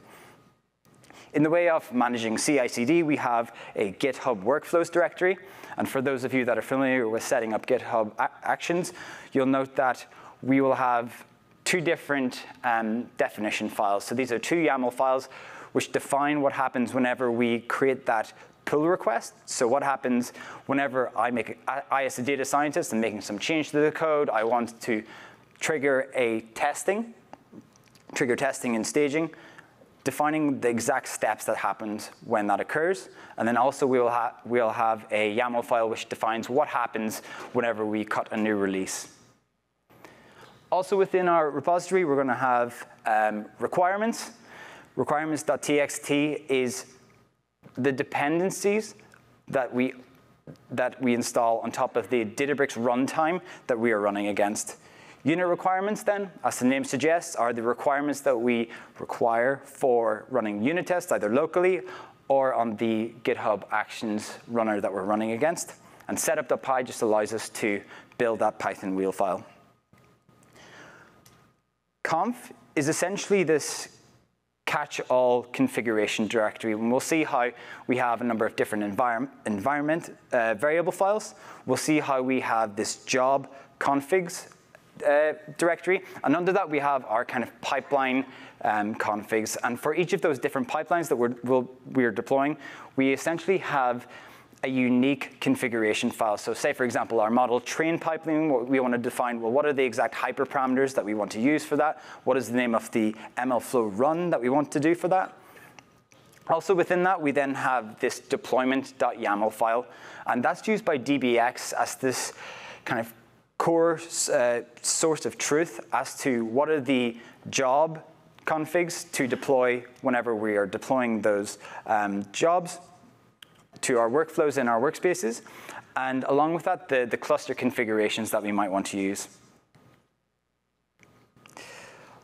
In the way of managing CI/CD, we have a GitHub Workflows directory. And for those of you that are familiar with setting up GitHub Actions, you'll note that we will have two different um, definition files. So these are two YAML files which define what happens whenever we create that pull request. So what happens whenever I make, I as a data scientist am making some change to the code, I want to trigger a testing, trigger testing and staging, defining the exact steps that happens when that occurs. And then also we will ha we'll have a YAML file which defines what happens whenever we cut a new release. Also within our repository, we're going to have um, requirements. Requirements.txt is the dependencies that we, that we install on top of the Databricks runtime that we are running against. Unit requirements then, as the name suggests, are the requirements that we require for running unit tests, either locally or on the GitHub Actions runner that we're running against. And setup.py just allows us to build that Python wheel file. Conf is essentially this catch-all configuration directory. And we'll see how we have a number of different environment, environment uh, variable files. We'll see how we have this job configs uh, directory. And under that, we have our kind of pipeline um, configs. And for each of those different pipelines that we're, we'll, we're deploying, we essentially have a unique configuration file. So say, for example, our model train pipeline, we want to define, well, what are the exact hyperparameters that we want to use for that? What is the name of the MLflow run that we want to do for that? Also within that, we then have this deployment.yaml file, and that's used by DBX as this kind of core uh, source of truth as to what are the job configs to deploy whenever we are deploying those um, jobs to our workflows in our workspaces, and along with that, the, the cluster configurations that we might want to use.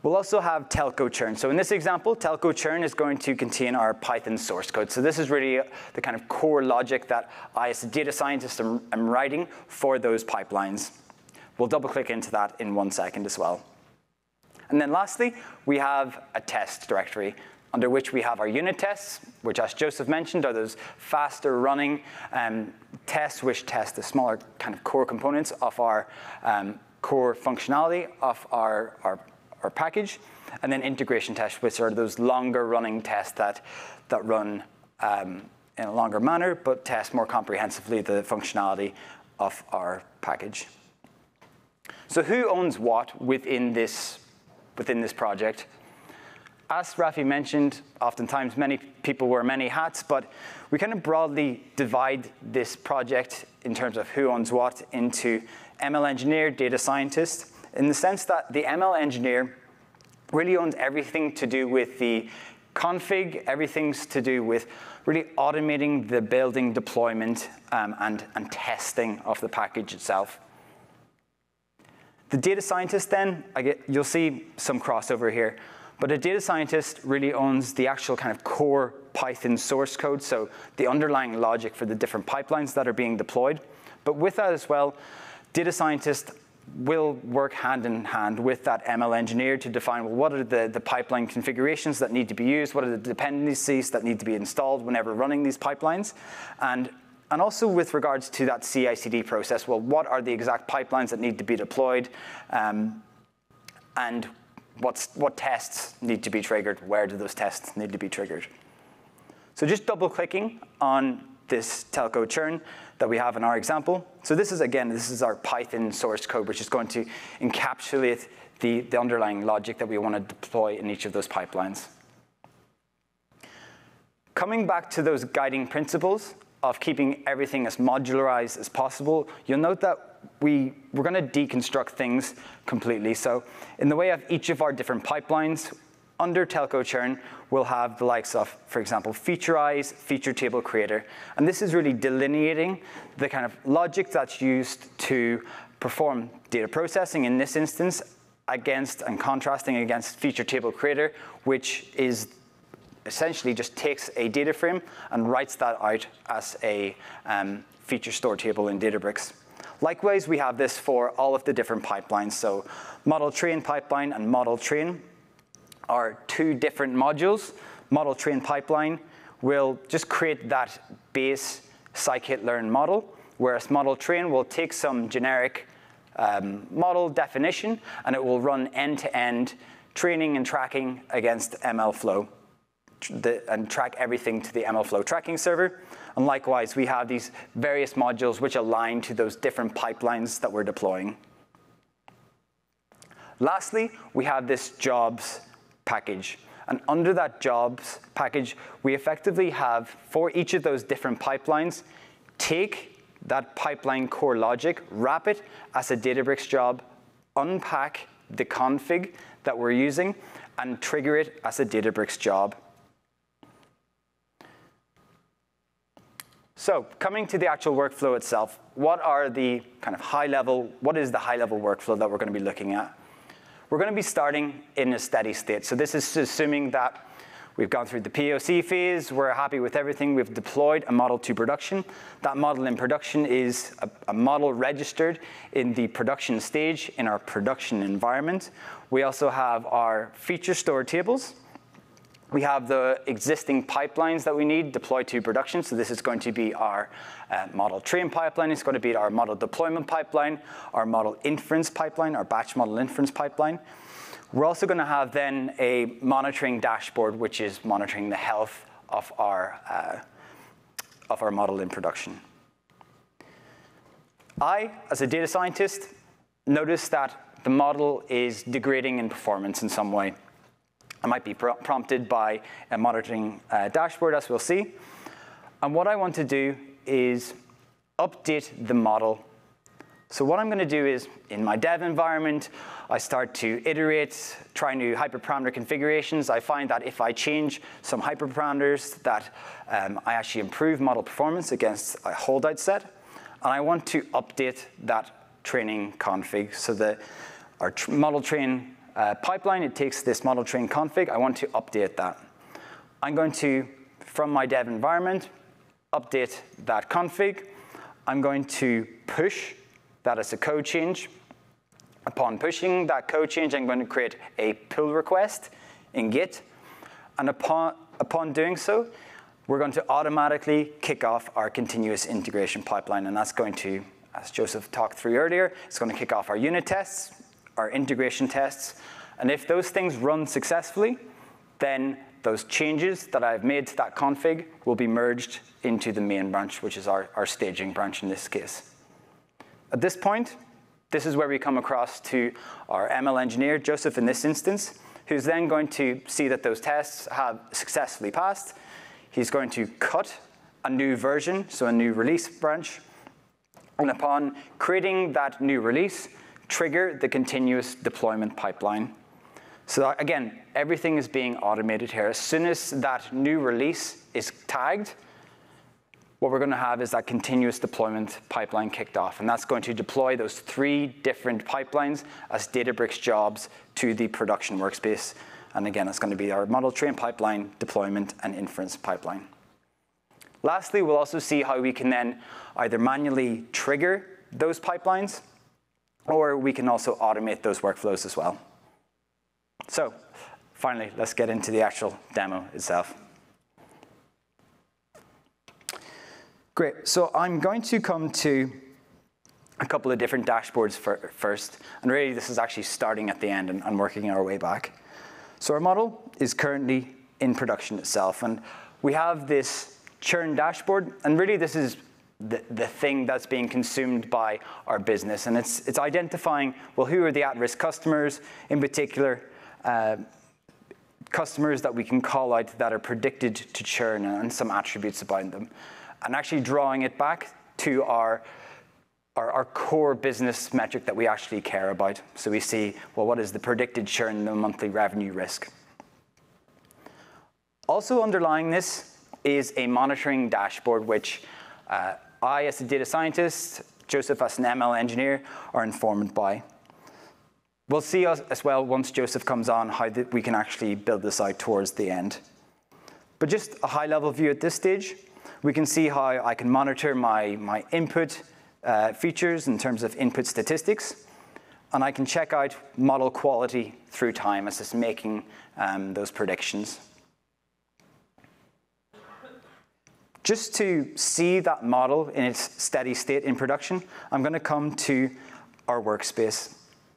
We'll also have telco churn. So in this example, telco churn is going to contain our Python source code. So this is really the kind of core logic that I, as a data scientist, am, am writing for those pipelines. We'll double click into that in one second as well. And then lastly, we have a test directory under which we have our unit tests, which as Joseph mentioned are those faster running um, tests which test the smaller kind of core components of our um, core functionality of our, our, our, package. And then integration tests, which are those longer running tests that, that run um, in a longer manner, but test more comprehensively the functionality of our package. So who owns what within this, within this project? as Rafi mentioned, oftentimes many people wear many hats, but we kind of broadly divide this project in terms of who owns what into ML engineer, data scientist, in the sense that the ML engineer really owns everything to do with the config, everything's to do with really automating the building deployment um, and, and testing of the package itself. The data scientist then, get, you'll see some crossover here. But a data scientist really owns the actual kind of core Python source code, so the underlying logic for the different pipelines that are being deployed. But with that as well, data scientists will work hand in hand with that ML engineer to define well, what are the, the pipeline configurations that need to be used, what are the dependencies that need to be installed whenever running these pipelines, and and also with regards to that CI/CD process, well, what are the exact pipelines that need to be deployed, um, and what's, what tests need to be triggered, where do those tests need to be triggered. So just double clicking on this telco churn that we have in our example. So this is, again, this is our Python source code, which is going to encapsulate the, the underlying logic that we want to deploy in each of those pipelines. Coming back to those guiding principles of keeping everything as modularized as possible, you'll note that we, we're going to deconstruct things completely. So in the way of each of our different pipelines, under telco churn, we'll have the likes of, for example, Featurize, Feature Table Creator. And this is really delineating the kind of logic that's used to perform data processing in this instance against and contrasting against Feature Table Creator, which is essentially just takes a data frame and writes that out as a um, feature store table in Databricks. Likewise, we have this for all of the different pipelines. So model train pipeline and model train are two different modules. Model train pipeline will just create that base scikit-learn model, whereas model train will take some generic um, model definition and it will run end-to-end -end training and tracking against MLflow the, and track everything to the MLflow tracking server. And likewise, we have these various modules which align to those different pipelines that we're deploying. Lastly, we have this jobs package. And under that jobs package, we effectively have, for each of those different pipelines, take that pipeline core logic, wrap it as a Databricks job, unpack the config that we're using, and trigger it as a Databricks job. So coming to the actual workflow itself, what are the kind of high level, what is the high level workflow that we're going to be looking at? We're going to be starting in a steady state. So this is assuming that we've gone through the POC phase, we're happy with everything, we've deployed a model to production. That model in production is a, a model registered in the production stage in our production environment. We also have our feature store tables, we have the existing pipelines that we need deployed to production. So this is going to be our uh, model train pipeline. It's going to be our model deployment pipeline, our model inference pipeline, our batch model inference pipeline. We're also going to have then a monitoring dashboard, which is monitoring the health of our, uh, of our model in production. I, as a data scientist, notice that the model is degrading in performance in some way. I might be pr prompted by a monitoring uh, dashboard, as we'll see. And what I want to do is update the model. So what I'm going to do is, in my dev environment, I start to iterate, try new hyperparameter configurations. I find that if I change some hyperparameters, that um, I actually improve model performance against a holdout set. And I want to update that training config so that our tr model train uh, pipeline, it takes this model train config. I want to update that. I'm going to, from my dev environment, update that config. I'm going to push that as a code change. Upon pushing that code change, I'm going to create a pull request in Git. And upon, upon doing so, we're going to automatically kick off our continuous integration pipeline. And that's going to, as Joseph talked through earlier, it's going to kick off our unit tests, our integration tests. And if those things run successfully, then those changes that I've made to that config will be merged into the main branch, which is our, our staging branch in this case. At this point, this is where we come across to our ML engineer, Joseph in this instance, who's then going to see that those tests have successfully passed. He's going to cut a new version, so a new release branch. And upon creating that new release, trigger the continuous deployment pipeline. So again, everything is being automated here. As soon as that new release is tagged, what we're going to have is that continuous deployment pipeline kicked off. And that's going to deploy those three different pipelines as Databricks jobs to the production workspace. And again, it's going to be our model train pipeline, deployment, and inference pipeline. Lastly, we'll also see how we can then either manually trigger those pipelines or we can also automate those workflows as well. So finally, let's get into the actual demo itself. Great, so I'm going to come to a couple of different dashboards for, first. And really, this is actually starting at the end and, and working our way back. So our model is currently in production itself. And we have this churn dashboard. And really, this is the, the thing that's being consumed by our business. And it's, it's identifying, well, who are the at-risk customers, in particular, uh, customers that we can call out that are predicted to churn and some attributes about them. And actually drawing it back to our, our, our, core business metric that we actually care about. So we see, well, what is the predicted churn, the monthly revenue risk? Also underlying this is a monitoring dashboard, which uh, I, as a data scientist, Joseph, as an ML engineer, are informed by. We'll see as well once Joseph comes on how we can actually build this out towards the end. But just a high level view at this stage, we can see how I can monitor my, my input uh, features in terms of input statistics, and I can check out model quality through time as it's making um, those predictions. Just to see that model in its steady state in production, I'm going to come to our workspace.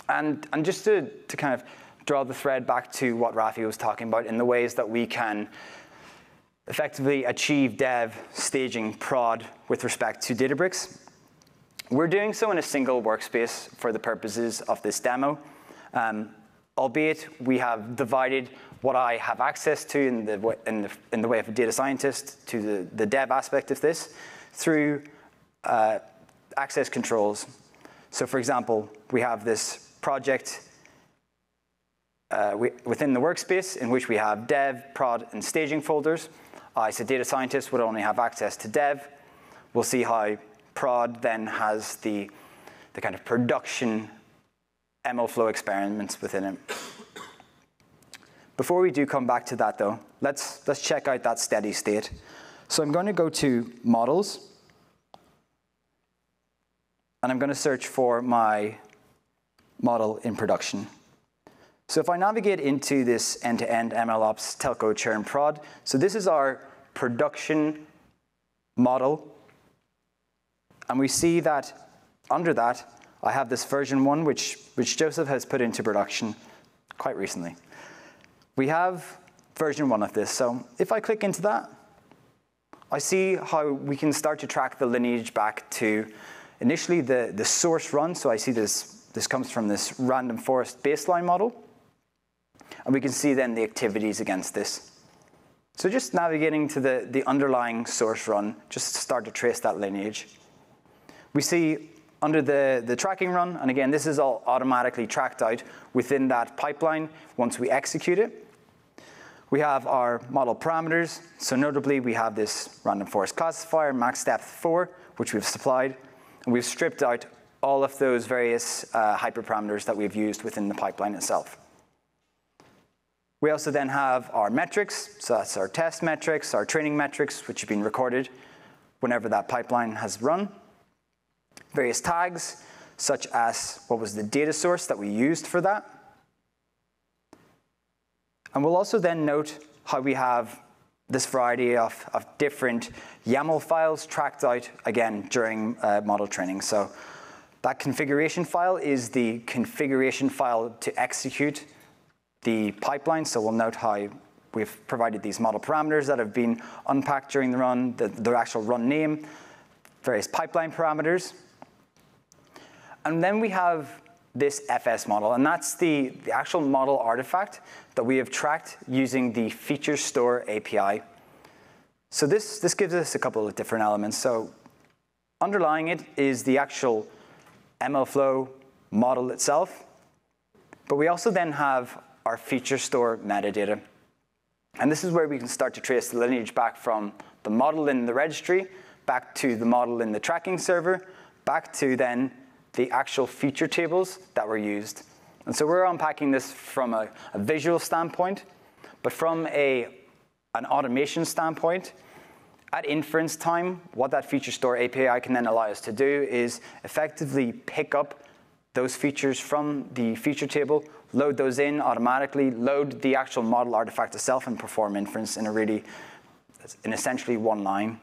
And, and just to, to kind of draw the thread back to what Rafi was talking about in the ways that we can effectively achieve dev, staging, prod with respect to Databricks. We're doing so in a single workspace for the purposes of this demo, um, albeit we have divided what I have access to in the, in the, in the way of a data scientist to the, the dev aspect of this through uh, access controls. So for example, we have this project uh, we, within the workspace in which we have dev, prod, and staging folders. I, as a data scientist, would only have access to dev. We'll see how prod then has the, the kind of production MLflow experiments within it. Before we do come back to that though, let's, let's check out that steady state. So I'm going to go to models, and I'm going to search for my model in production. So if I navigate into this end-to-end MLOps telco churn prod, so this is our production model. And we see that under that, I have this version one, which, which Joseph has put into production quite recently. We have version one of this. So if I click into that, I see how we can start to track the lineage back to initially the, the source run. So I see this this comes from this random forest baseline model. And we can see then the activities against this. So just navigating to the, the underlying source run, just to start to trace that lineage. We see under the, the tracking run, and again, this is all automatically tracked out within that pipeline once we execute it. We have our model parameters. So notably, we have this random forest classifier, max depth 4, which we've supplied. And we've stripped out all of those various uh, hyperparameters that we've used within the pipeline itself. We also then have our metrics, so that's our test metrics, our training metrics, which have been recorded whenever that pipeline has run. Various tags, such as what was the data source that we used for that. And we'll also then note how we have this variety of, of different YAML files tracked out, again, during uh, model training. So that configuration file is the configuration file to execute the pipeline. So we'll note how we've provided these model parameters that have been unpacked during the run, the, the actual run name, various pipeline parameters. And then we have this FS model, and that's the, the actual model artifact that we have tracked using the feature store API. So this, this gives us a couple of different elements. So underlying it is the actual MLflow model itself. But we also then have our feature store metadata. And this is where we can start to trace the lineage back from the model in the registry, back to the model in the tracking server, back to then the actual feature tables that were used. And so we're unpacking this from a, a visual standpoint, but from a, an automation standpoint, at inference time, what that feature store API can then allow us to do is effectively pick up those features from the feature table, load those in automatically, load the actual model artifact itself, and perform inference in a really, in essentially one line.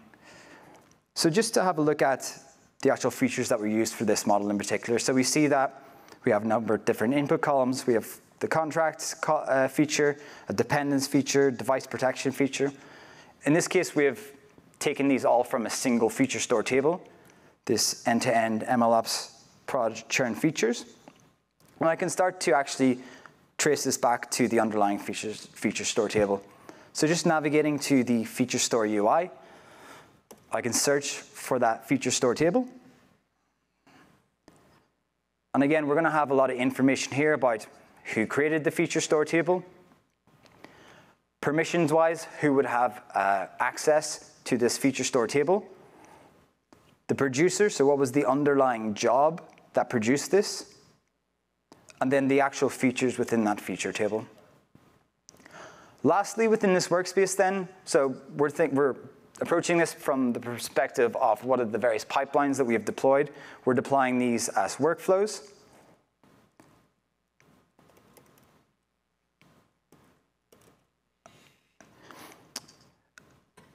So just to have a look at the actual features that were used for this model in particular. So we see that we have a number of different input columns. We have the contracts uh, feature, a dependence feature, device protection feature. In this case, we have taken these all from a single feature store table, this end-to-end MLOps prod churn features. And I can start to actually trace this back to the underlying features, feature store table. So just navigating to the feature store UI, I can search for that feature store table. And again, we're going to have a lot of information here about who created the feature store table, Permissions-wise, who would have uh, access to this feature store table? The producer, so what was the underlying job that produced this? And then the actual features within that feature table. Lastly, within this workspace then, so we're, thinking we're approaching this from the perspective of what are the various pipelines that we have deployed. We're deploying these as workflows.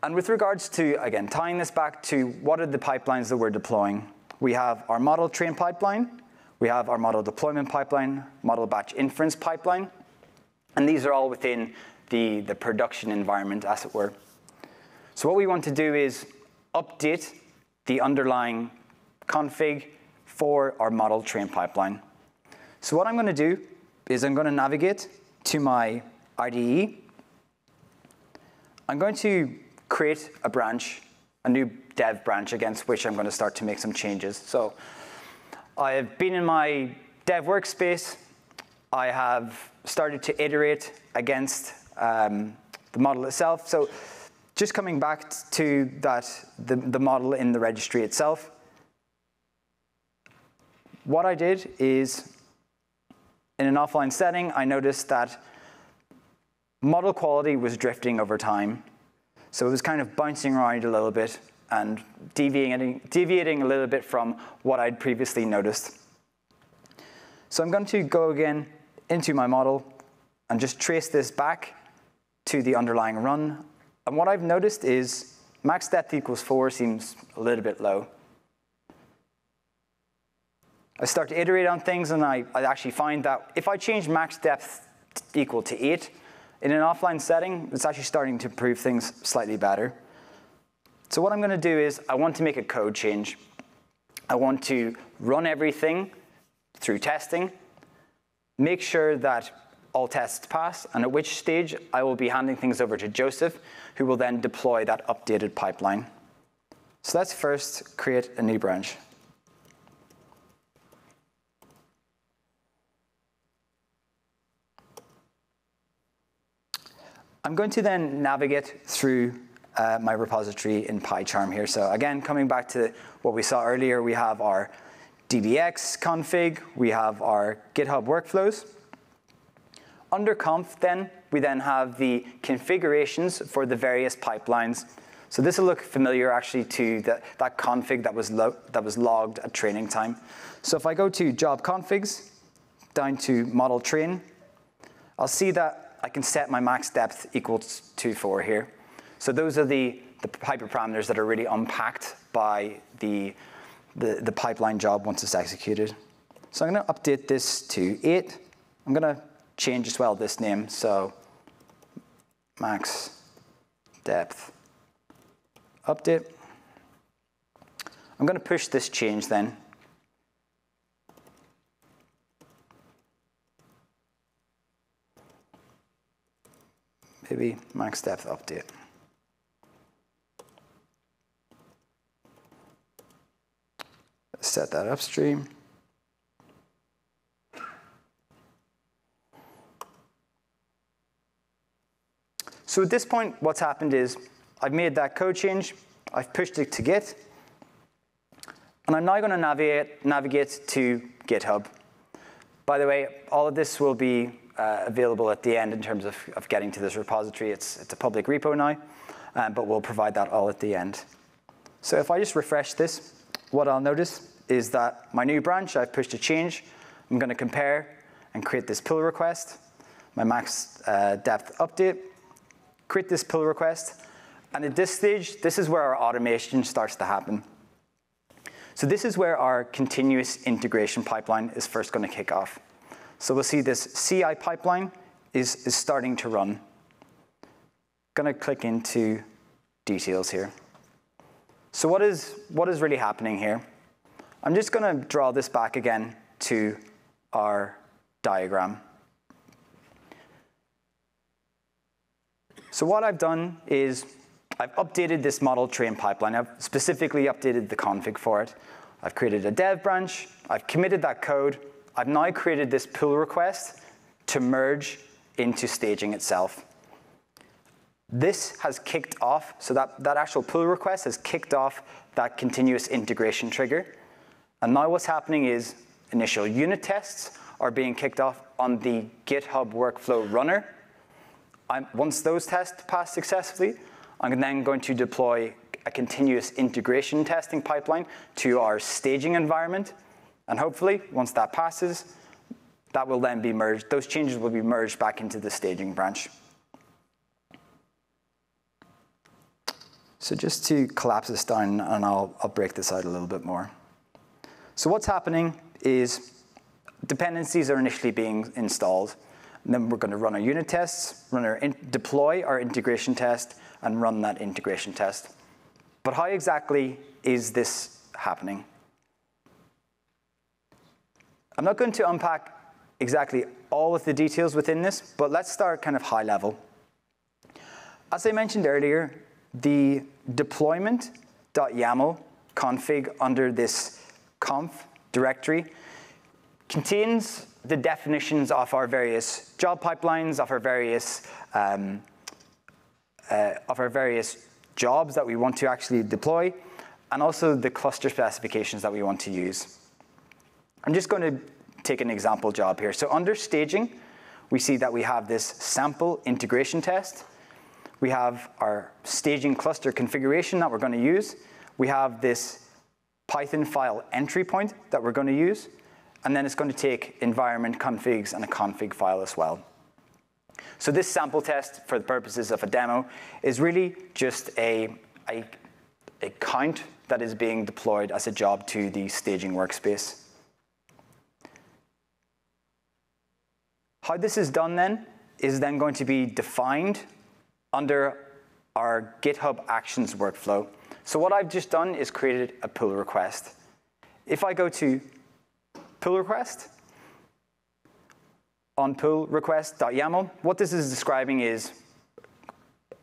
And with regards to, again, tying this back to what are the pipelines that we're deploying, we have our model train pipeline, we have our model deployment pipeline, model batch inference pipeline, and these are all within the, the production environment, as it were. So what we want to do is update the underlying config for our model train pipeline. So what I'm going to do is I'm going to navigate to my IDE. I'm going to create a branch, a new dev branch against which I'm going to start to make some changes. So I have been in my dev workspace. I have started to iterate against um, the model itself. So just coming back to that, the, the model in the registry itself, what I did is in an offline setting, I noticed that model quality was drifting over time. So it was kind of bouncing around a little bit and deviating, deviating a little bit from what I'd previously noticed. So I'm going to go again into my model and just trace this back to the underlying run. And what I've noticed is max depth equals 4 seems a little bit low. I start to iterate on things, and I, I actually find that if I change max depth equal to 8, in an offline setting, it's actually starting to prove things slightly better. So what I'm going to do is I want to make a code change. I want to run everything through testing, make sure that all tests pass, and at which stage I will be handing things over to Joseph, who will then deploy that updated pipeline. So let's first create a new branch. I'm going to then navigate through uh, my repository in PyCharm here. So again, coming back to what we saw earlier, we have our DBX config, we have our GitHub workflows. Under conf then, we then have the configurations for the various pipelines. So this will look familiar actually to the, that config that was, that was logged at training time. So if I go to job configs, down to model train, I'll see that I can set my max depth equals to 4 here. So those are the, the hyperparameters that are really unpacked by the, the, the pipeline job once it's executed. So I'm going to update this to 8. I'm going to change as well this name. So max depth update. I'm going to push this change then. Maybe max depth update. Set that upstream. So at this point, what's happened is I've made that code change, I've pushed it to Git, and I'm now going to navigate, navigate to GitHub. By the way, all of this will be uh, available at the end in terms of, of getting to this repository. It's, it's a public repo now, um, but we'll provide that all at the end. So if I just refresh this, what I'll notice is that my new branch, I've pushed a change. I'm going to compare and create this pull request, my max uh, depth update, create this pull request. And at this stage, this is where our automation starts to happen. So this is where our continuous integration pipeline is first going to kick off. So we'll see this CI pipeline is, is starting to run. Going to click into details here. So what is, what is really happening here? I'm just going to draw this back again to our diagram. So what I've done is I've updated this model train pipeline. I've specifically updated the config for it. I've created a dev branch. I've committed that code. I've now created this pull request to merge into staging itself. this has kicked off, so that, that actual pull request has kicked off that continuous integration trigger. And now what's happening is initial unit tests are being kicked off on the GitHub workflow runner. I'm, once those tests pass successfully, I'm then going to deploy a continuous integration testing pipeline to our staging environment. And hopefully, once that passes, that will then be merged. Those changes will be merged back into the staging branch. So just to collapse this down, and I'll, I'll break this out a little bit more. So what's happening is dependencies are initially being installed. And then we're going to run our unit tests, run our deploy our integration test, and run that integration test. But how exactly is this happening? I'm not going to unpack exactly all of the details within this, but let's start kind of high level. As I mentioned earlier, the deployment.yaml config under this conf directory contains the definitions of our various job pipelines, of our various um, uh, of our various jobs that we want to actually deploy, and also the cluster specifications that we want to use. I'm just going to take an example job here. So under staging, we see that we have this sample integration test. We have our staging cluster configuration that we're going to use. We have this Python file entry point that we're going to use. And then it's going to take environment configs and a config file as well. So this sample test, for the purposes of a demo, is really just a, a, a count that is being deployed as a job to the staging workspace. How this is done then is then going to be defined under our GitHub Actions workflow. So what I've just done is created a pull request. If I go to pull request on pull request.yaml, what this is describing is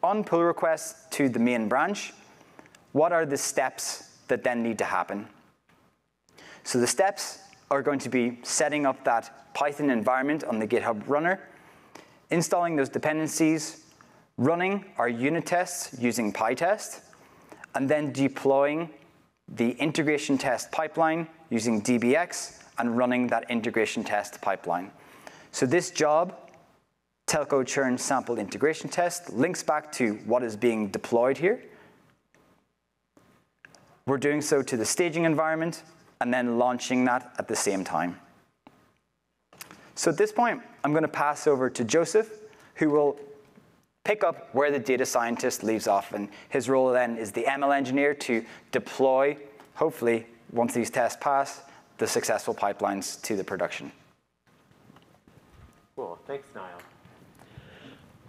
on pull request to the main branch, what are the steps that then need to happen? So the steps are going to be setting up that Python environment on the GitHub runner, installing those dependencies, running our unit tests using PyTest, and then deploying the integration test pipeline using DBX and running that integration test pipeline. So this job, telco churn sample integration test, links back to what is being deployed here. We're doing so to the staging environment and then launching that at the same time. So at this point, I'm going to pass over to Joseph, who will pick up where the data scientist leaves off. And his role then is the ML engineer to deploy, hopefully, once these tests pass, the successful pipelines to the production. Cool. Thanks, Niall.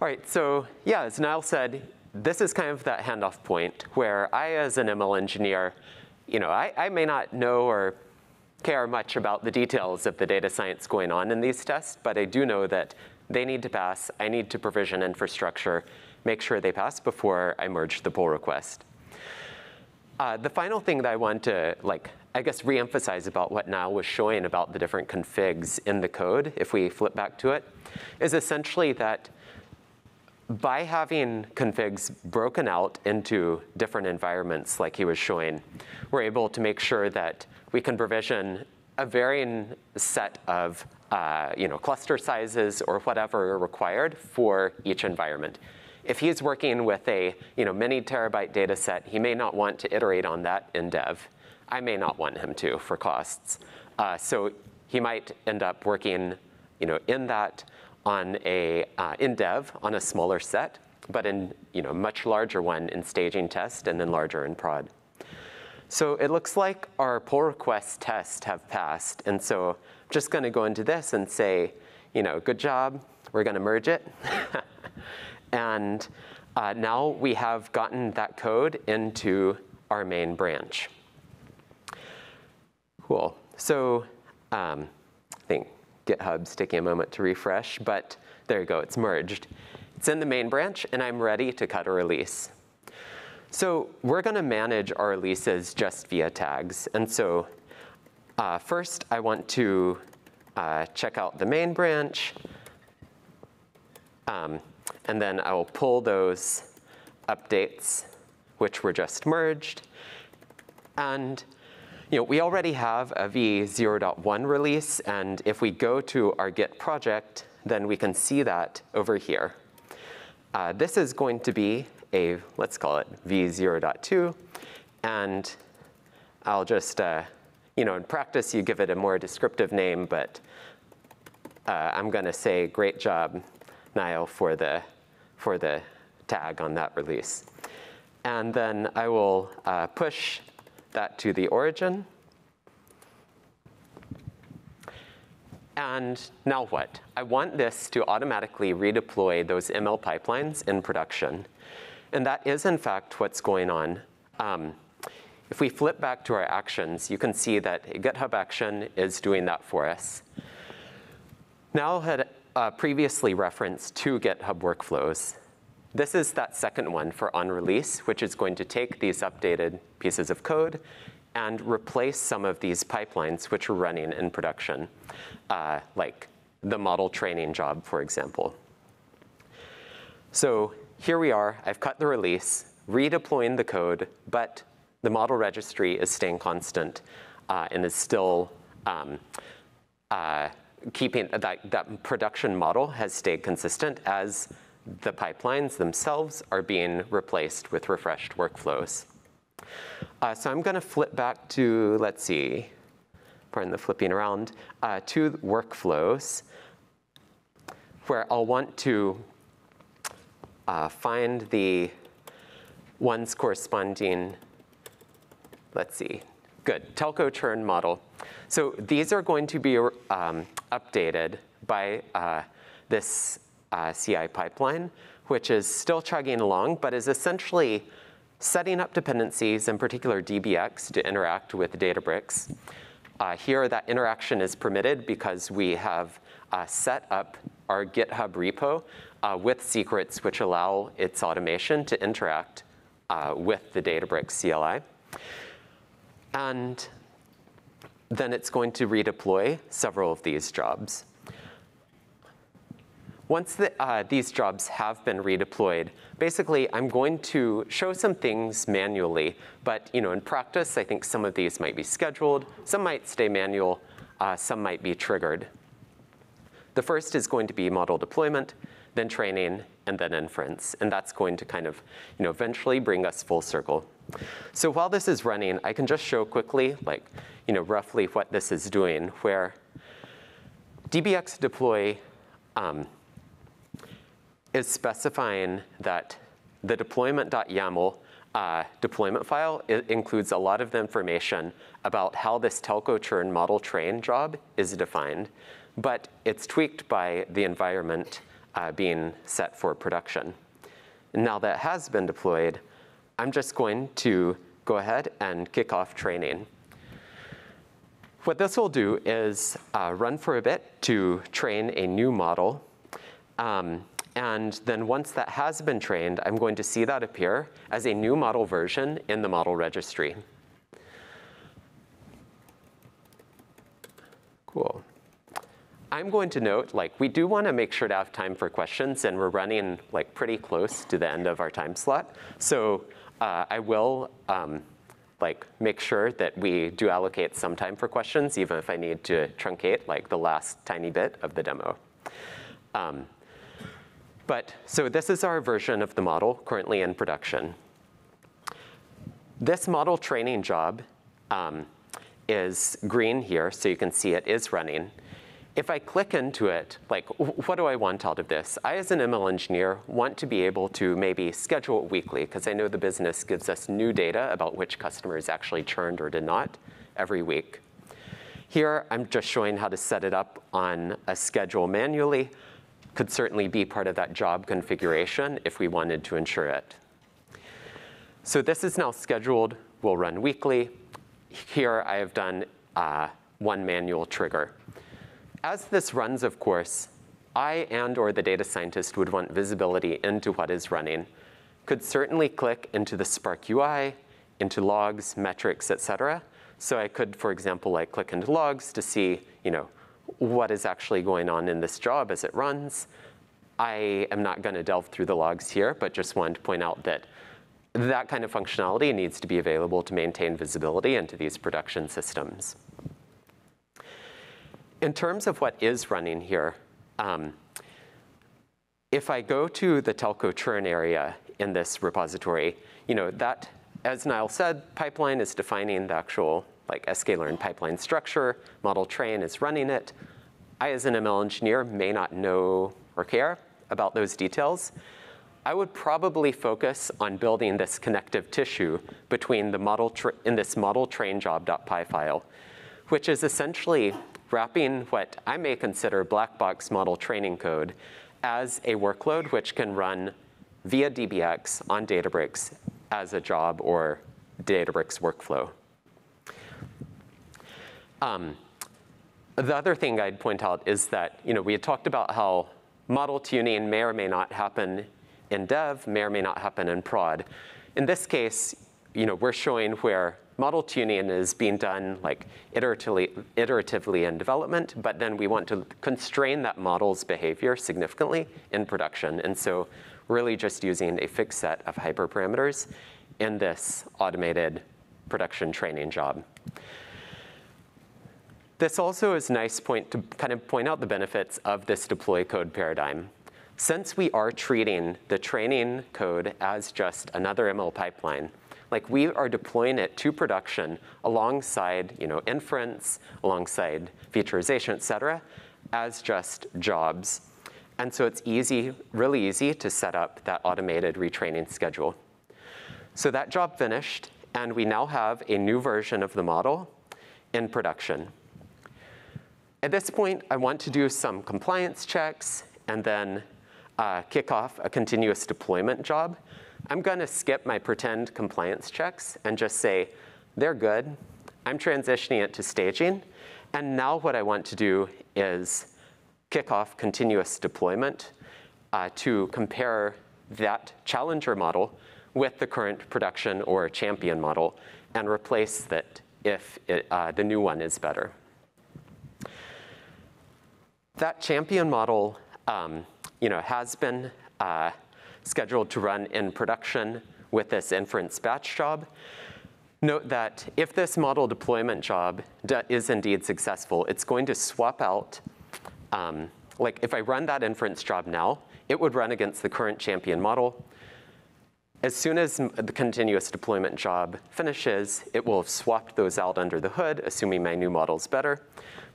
All right. So yeah, as Niall said, this is kind of that handoff point where I, as an ML engineer, you know, I, I may not know or care much about the details of the data science going on in these tests, but I do know that they need to pass. I need to provision infrastructure, make sure they pass before I merge the pull request. Uh, the final thing that I want to like I guess, reemphasize about what Niall was showing about the different configs in the code, if we flip back to it, is essentially that by having configs broken out into different environments like he was showing, we're able to make sure that we can provision a varying set of uh, you know, cluster sizes or whatever are required for each environment. If he's working with a you know, many terabyte data set, he may not want to iterate on that in dev. I may not want him to for costs. Uh, so he might end up working you know, in that on a, uh, in dev on a smaller set, but in you know, much larger one in staging test and then larger in prod. So it looks like our pull request tests have passed. And so I'm just going to go into this and say, you know, good job. We're going to merge it. and uh, now we have gotten that code into our main branch. Cool. So um, I think GitHub's taking a moment to refresh, but there you go, it's merged. It's in the main branch, and I'm ready to cut a release. So we're going to manage our releases just via tags. And so uh, first, I want to uh, check out the main branch. Um, and then I will pull those updates, which were just merged. And you know, we already have a v0.1 release, and if we go to our Git project, then we can see that over here. Uh, this is going to be a, let's call it v0.2, and I'll just, uh, you know, in practice, you give it a more descriptive name, but uh, I'm going to say great job, Niall, for the, for the tag on that release. And then I will uh, push that to the origin. And now what? I want this to automatically redeploy those ML pipelines in production. And that is, in fact, what's going on. Um, if we flip back to our actions, you can see that a GitHub action is doing that for us. Now had uh, previously referenced two GitHub workflows. This is that second one for on release, which is going to take these updated pieces of code and replace some of these pipelines which are running in production, uh, like the model training job, for example. So here we are. I've cut the release, redeploying the code, but the model registry is staying constant uh, and is still um, uh, keeping that, that production model has stayed consistent as the pipelines themselves are being replaced with refreshed workflows. Uh, so I'm going to flip back to, let's see, pardon the flipping around, uh, to workflows where I'll want to uh, find the ones corresponding let's see, good, telco churn model. So these are going to be um, updated by uh, this uh, CI pipeline, which is still chugging along, but is essentially setting up dependencies, in particular DBX, to interact with Databricks. Uh, here, that interaction is permitted because we have uh, set up our GitHub repo uh, with secrets which allow its automation to interact uh, with the Databricks CLI. And then it's going to redeploy several of these jobs. Once the, uh, these jobs have been redeployed, basically I'm going to show some things manually, but you know, in practice, I think some of these might be scheduled, some might stay manual, uh, some might be triggered. The first is going to be model deployment, then training, and then inference. And that's going to kind of you know, eventually bring us full circle so while this is running, I can just show quickly, like, you know, roughly what this is doing, where dbx deploy um, is specifying that the deployment.yaml uh, deployment file includes a lot of the information about how this telco churn model train job is defined, but it's tweaked by the environment uh, being set for production. Now that has been deployed, I'm just going to go ahead and kick off training. What this will do is uh, run for a bit to train a new model. Um, and then once that has been trained, I'm going to see that appear as a new model version in the model registry. Cool. I'm going to note, like, we do want to make sure to have time for questions, and we're running like pretty close to the end of our time slot. So uh, I will um, like make sure that we do allocate some time for questions, even if I need to truncate like the last tiny bit of the demo. Um, but so this is our version of the model currently in production. This model training job um, is green here, so you can see it is running if I click into it, like, what do I want out of this? I, as an ML engineer, want to be able to maybe schedule it weekly, because I know the business gives us new data about which customers actually churned or did not every week. Here, I'm just showing how to set it up on a schedule manually. Could certainly be part of that job configuration if we wanted to ensure it. So this is now scheduled, will run weekly. Here, I have done uh, one manual trigger. As this runs, of course, I and or the data scientist would want visibility into what is running. Could certainly click into the Spark UI, into logs, metrics, et cetera. So I could, for example, like click into logs to see, you know, what is actually going on in this job as it runs. I am not going to delve through the logs here, but just wanted to point out that that kind of functionality needs to be available to maintain visibility into these production systems. In terms of what is running here, um, if I go to the telco churn area in this repository, you know, that, as Niall said, pipeline is defining the actual like sklearn pipeline structure, model train is running it. I, as an ML engineer, may not know or care about those details. I would probably focus on building this connective tissue between the model in this model train job.py file, which is essentially wrapping what I may consider black box model training code as a workload which can run via DBX on Databricks as a job or Databricks workflow. Um, the other thing I'd point out is that you know, we had talked about how model tuning may or may not happen in dev, may or may not happen in prod. In this case, you know, we're showing where model tuning is being done like iteratively, iteratively in development, but then we want to constrain that model's behavior significantly in production. And so really just using a fixed set of hyperparameters in this automated production training job. This also is a nice point to kind of point out the benefits of this deploy code paradigm. Since we are treating the training code as just another ML pipeline, like we are deploying it to production alongside you know, inference, alongside featureization, et cetera, as just jobs. And so it's easy, really easy to set up that automated retraining schedule. So that job finished, and we now have a new version of the model in production. At this point, I want to do some compliance checks and then uh, kick off a continuous deployment job. I'm going to skip my pretend compliance checks and just say, they're good. I'm transitioning it to staging. And now what I want to do is kick off continuous deployment uh, to compare that challenger model with the current production or champion model and replace that if it, uh, the new one is better. That champion model um, you know, has been uh, scheduled to run in production with this inference batch job. Note that if this model deployment job is indeed successful, it's going to swap out, um, like if I run that inference job now, it would run against the current champion model. As soon as the continuous deployment job finishes, it will have swapped those out under the hood, assuming my new model is better,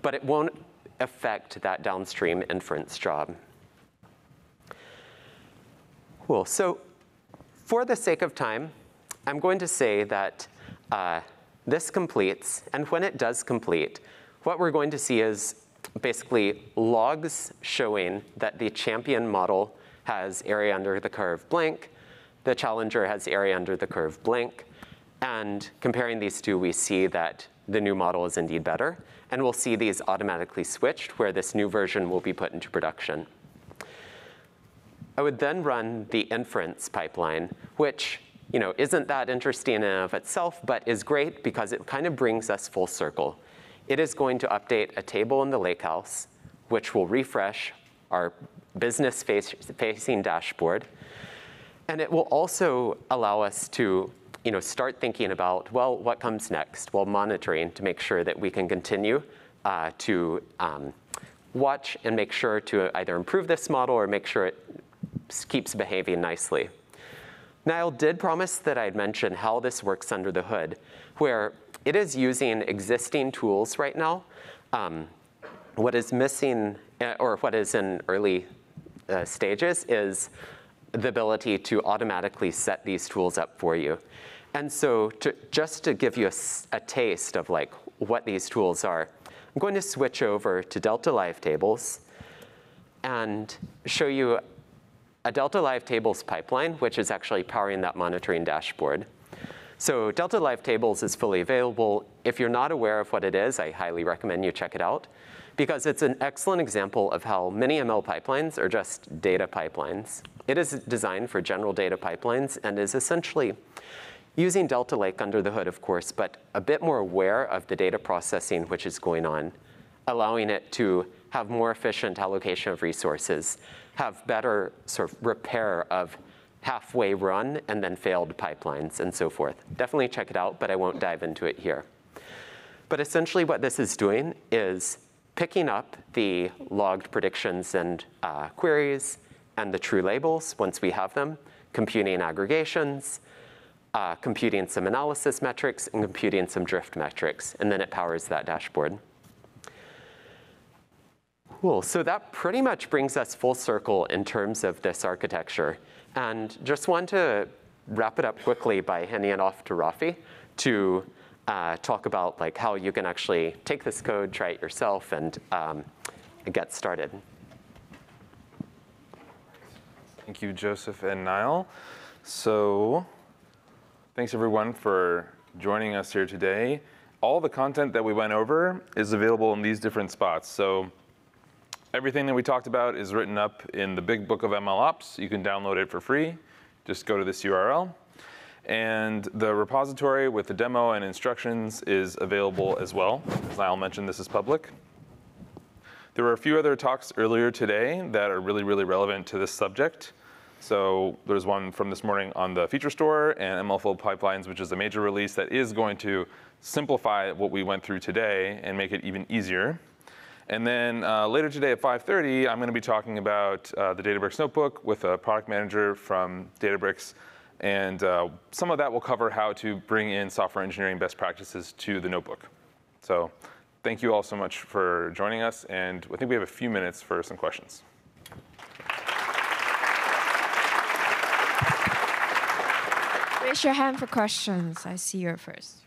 but it won't affect that downstream inference job. Cool. So for the sake of time, I'm going to say that uh, this completes, and when it does complete, what we're going to see is basically logs showing that the champion model has area under the curve blank, the challenger has area under the curve blank, and comparing these two, we see that the new model is indeed better, and we'll see these automatically switched where this new version will be put into production. I would then run the inference pipeline, which you know, isn't that interesting in and of itself, but is great because it kind of brings us full circle. It is going to update a table in the lakehouse, which will refresh our business facing dashboard. And it will also allow us to you know, start thinking about, well, what comes next? Well, monitoring to make sure that we can continue uh, to um, watch and make sure to either improve this model or make sure it keeps behaving nicely. Niall did promise that I'd mention how this works under the hood, where it is using existing tools right now. Um, what is missing, uh, or what is in early uh, stages, is the ability to automatically set these tools up for you. And so to, just to give you a, a taste of like what these tools are, I'm going to switch over to Delta Live Tables and show you a Delta Live Tables pipeline, which is actually powering that monitoring dashboard. So Delta Live Tables is fully available. If you're not aware of what it is, I highly recommend you check it out because it's an excellent example of how many ML pipelines are just data pipelines. It is designed for general data pipelines and is essentially using Delta Lake under the hood, of course, but a bit more aware of the data processing which is going on, allowing it to have more efficient allocation of resources, have better sort of repair of halfway run and then failed pipelines and so forth. Definitely check it out, but I won't dive into it here. But essentially what this is doing is picking up the logged predictions and uh, queries and the true labels once we have them, computing aggregations, uh, computing some analysis metrics, and computing some drift metrics, and then it powers that dashboard. Cool, so that pretty much brings us full circle in terms of this architecture. And just want to wrap it up quickly by handing it off to Rafi to uh, talk about like how you can actually take this code, try it yourself, and um, get started. Thank you, Joseph and Niall. So thanks everyone for joining us here today. All the content that we went over is available in these different spots. So everything that we talked about is written up in the big book of MLOps. You can download it for free. Just go to this URL. And the repository with the demo and instructions is available as well. As Niall mentioned, this is public. There were a few other talks earlier today that are really, really relevant to this subject. So there's one from this morning on the feature store and MLflow pipelines, which is a major release that is going to simplify what we went through today and make it even easier. And then uh, later today at 5.30, I'm going to be talking about uh, the Databricks Notebook with a product manager from Databricks. And uh, some of that will cover how to bring in software engineering best practices to the notebook. So thank you all so much for joining us. And I think we have a few minutes for some questions. Raise your hand for questions. I see you first.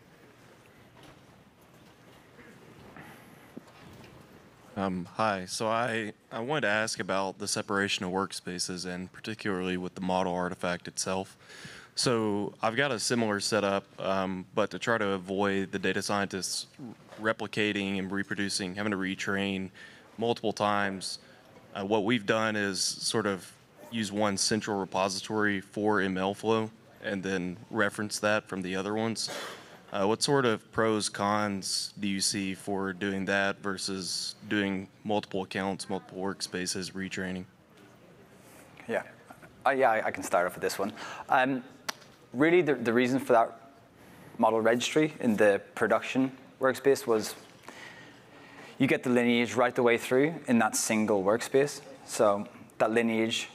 Um, hi. So I, I wanted to ask about the separation of workspaces and particularly with the model artifact itself. So I've got a similar setup, um, but to try to avoid the data scientists replicating and reproducing, having to retrain multiple times, uh, what we've done is sort of use one central repository for MLflow and then reference that from the other ones. Uh, what sort of pros, cons do you see for doing that versus doing multiple accounts, multiple workspaces, retraining? Yeah, uh, yeah, I, I can start off with this one. Um, really, the, the reason for that model registry in the production workspace was you get the lineage right the way through in that single workspace. So that lineage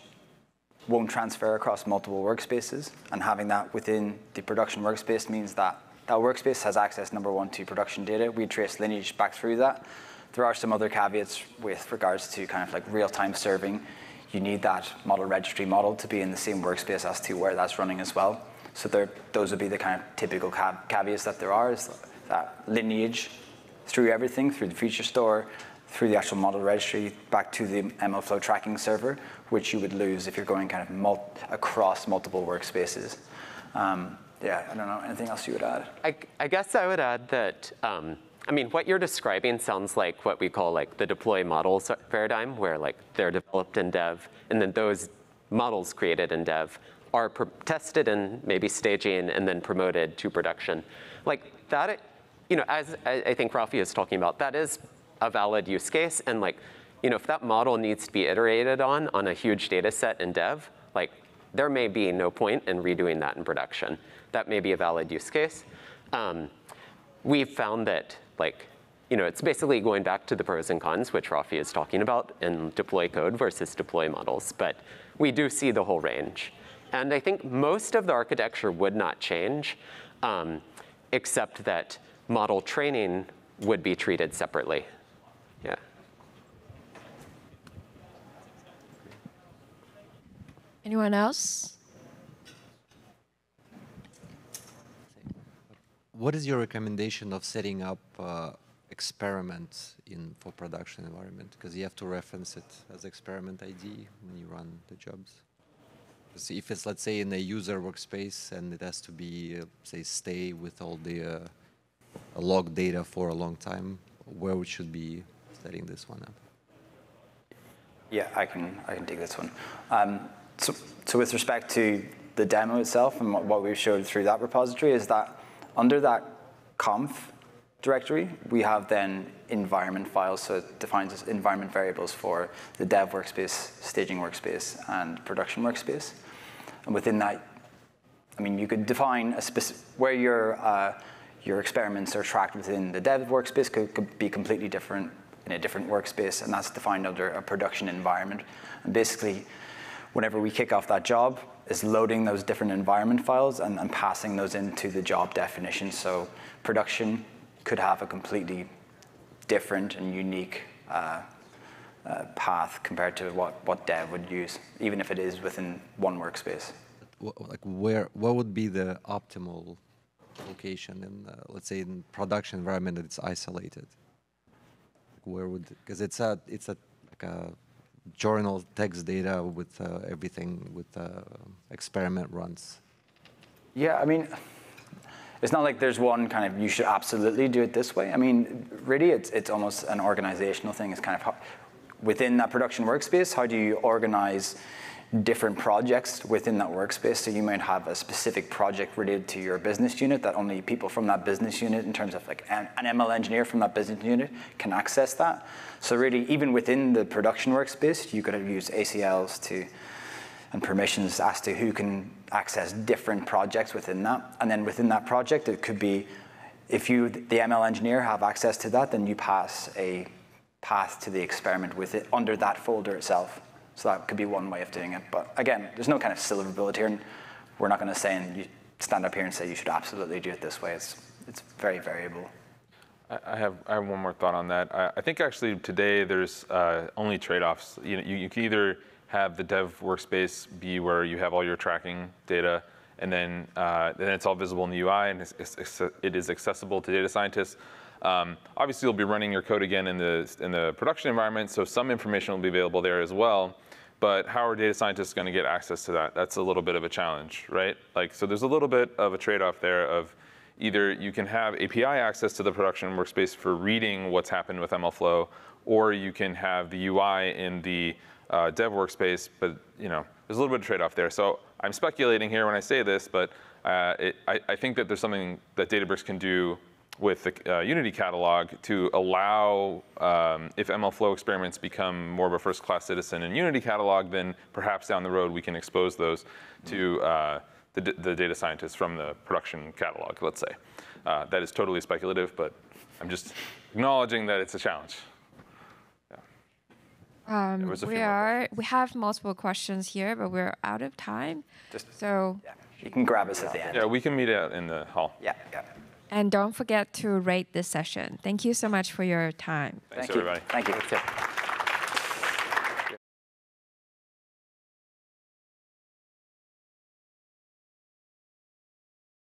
won't transfer across multiple workspaces, and having that within the production workspace means that that workspace has access, number one, to production data. We trace lineage back through that. There are some other caveats with regards to kind of like real-time serving. You need that model registry model to be in the same workspace as to where that's running as well. So there, those would be the kind of typical caveats that there are, is that lineage through everything, through the feature store, through the actual model registry, back to the MLflow tracking server, which you would lose if you're going kind of mul across multiple workspaces. Um, yeah, I don't know. Anything else you would add? I, I guess I would add that, um, I mean, what you're describing sounds like what we call like the deploy models paradigm, where like they're developed in dev, and then those models created in dev are tested in maybe staging and then promoted to production. Like that, you know, as I think Rafi is talking about, that is a valid use case. And like, you know, if that model needs to be iterated on on a huge data set in dev, like there may be no point in redoing that in production that may be a valid use case. Um, we've found that like, you know, it's basically going back to the pros and cons, which Rafi is talking about in deploy code versus deploy models, but we do see the whole range. And I think most of the architecture would not change, um, except that model training would be treated separately. Yeah. Anyone else? what is your recommendation of setting up uh, experiments in for production environment? Because you have to reference it as experiment ID when you run the jobs. So if it's let's say in a user workspace and it has to be uh, say stay with all the uh, log data for a long time, where we should be setting this one up? Yeah, I can I can take this one. Um, so, so with respect to the demo itself and what we've showed through that repository is that under that conf directory, we have then environment files, so it defines environment variables for the dev workspace, staging workspace, and production workspace. And within that, I mean, you could define a specific, where your, uh, your experiments are tracked within the dev workspace could, could be completely different in a different workspace, and that's defined under a production environment. And basically, whenever we kick off that job, is loading those different environment files and, and passing those into the job definition. So production could have a completely different and unique uh, uh, path compared to what, what dev would use, even if it is within one workspace. Like where, what would be the optimal location in, uh, let's say, in production environment that it's isolated? Where would, because it's a, it's a, like a journal text data with uh, everything with uh, experiment runs. Yeah, I mean, it's not like there's one kind of you should absolutely do it this way. I mean, really, it's it's almost an organizational thing. It's kind of how, within that production workspace. How do you organize different projects within that workspace? So you might have a specific project related to your business unit that only people from that business unit, in terms of like an, an ML engineer from that business unit, can access that. So really, even within the production workspace, you could use ACLs to and permissions as to who can access different projects within that. And then within that project, it could be if you, the ML engineer, have access to that, then you pass a path to the experiment with it under that folder itself. So that could be one way of doing it. But again, there's no kind of silver bullet here. And we're not going to say and you stand up here and say you should absolutely do it this way. It's, it's very variable. I have, I have one more thought on that. I, I think actually today there's uh, only trade-offs. You, know, you, you can either have the dev workspace be where you have all your tracking data, and then uh, then it's all visible in the UI, and it's, it's, it is accessible to data scientists. Um, obviously, you'll be running your code again in the in the production environment, so some information will be available there as well. But how are data scientists going to get access to that? That's a little bit of a challenge, right? Like, so there's a little bit of a trade-off there of either you can have API access to the production workspace for reading what's happened with MLflow, or you can have the UI in the uh, dev workspace, but you know, there's a little bit of trade-off there. So I'm speculating here when I say this, but uh, it, I, I, think that there's something that Databricks can do with the uh, Unity catalog to allow, um, if MLflow experiments become more of a first-class citizen in Unity catalog, then perhaps down the road we can expose those to uh, the, the, data scientists from the production catalog, let's say. Uh, that is totally speculative, but I'm just acknowledging that it's a challenge. Um, a we are we have multiple questions here, but we're out of time. Just- so Yeah. You can grab us at the end. Yeah, we can meet out in the hall. Yeah, yeah. and don't forget to rate this session. Thank you so much for your time. Thanks, Thank you. everybody. Thank you. That's it.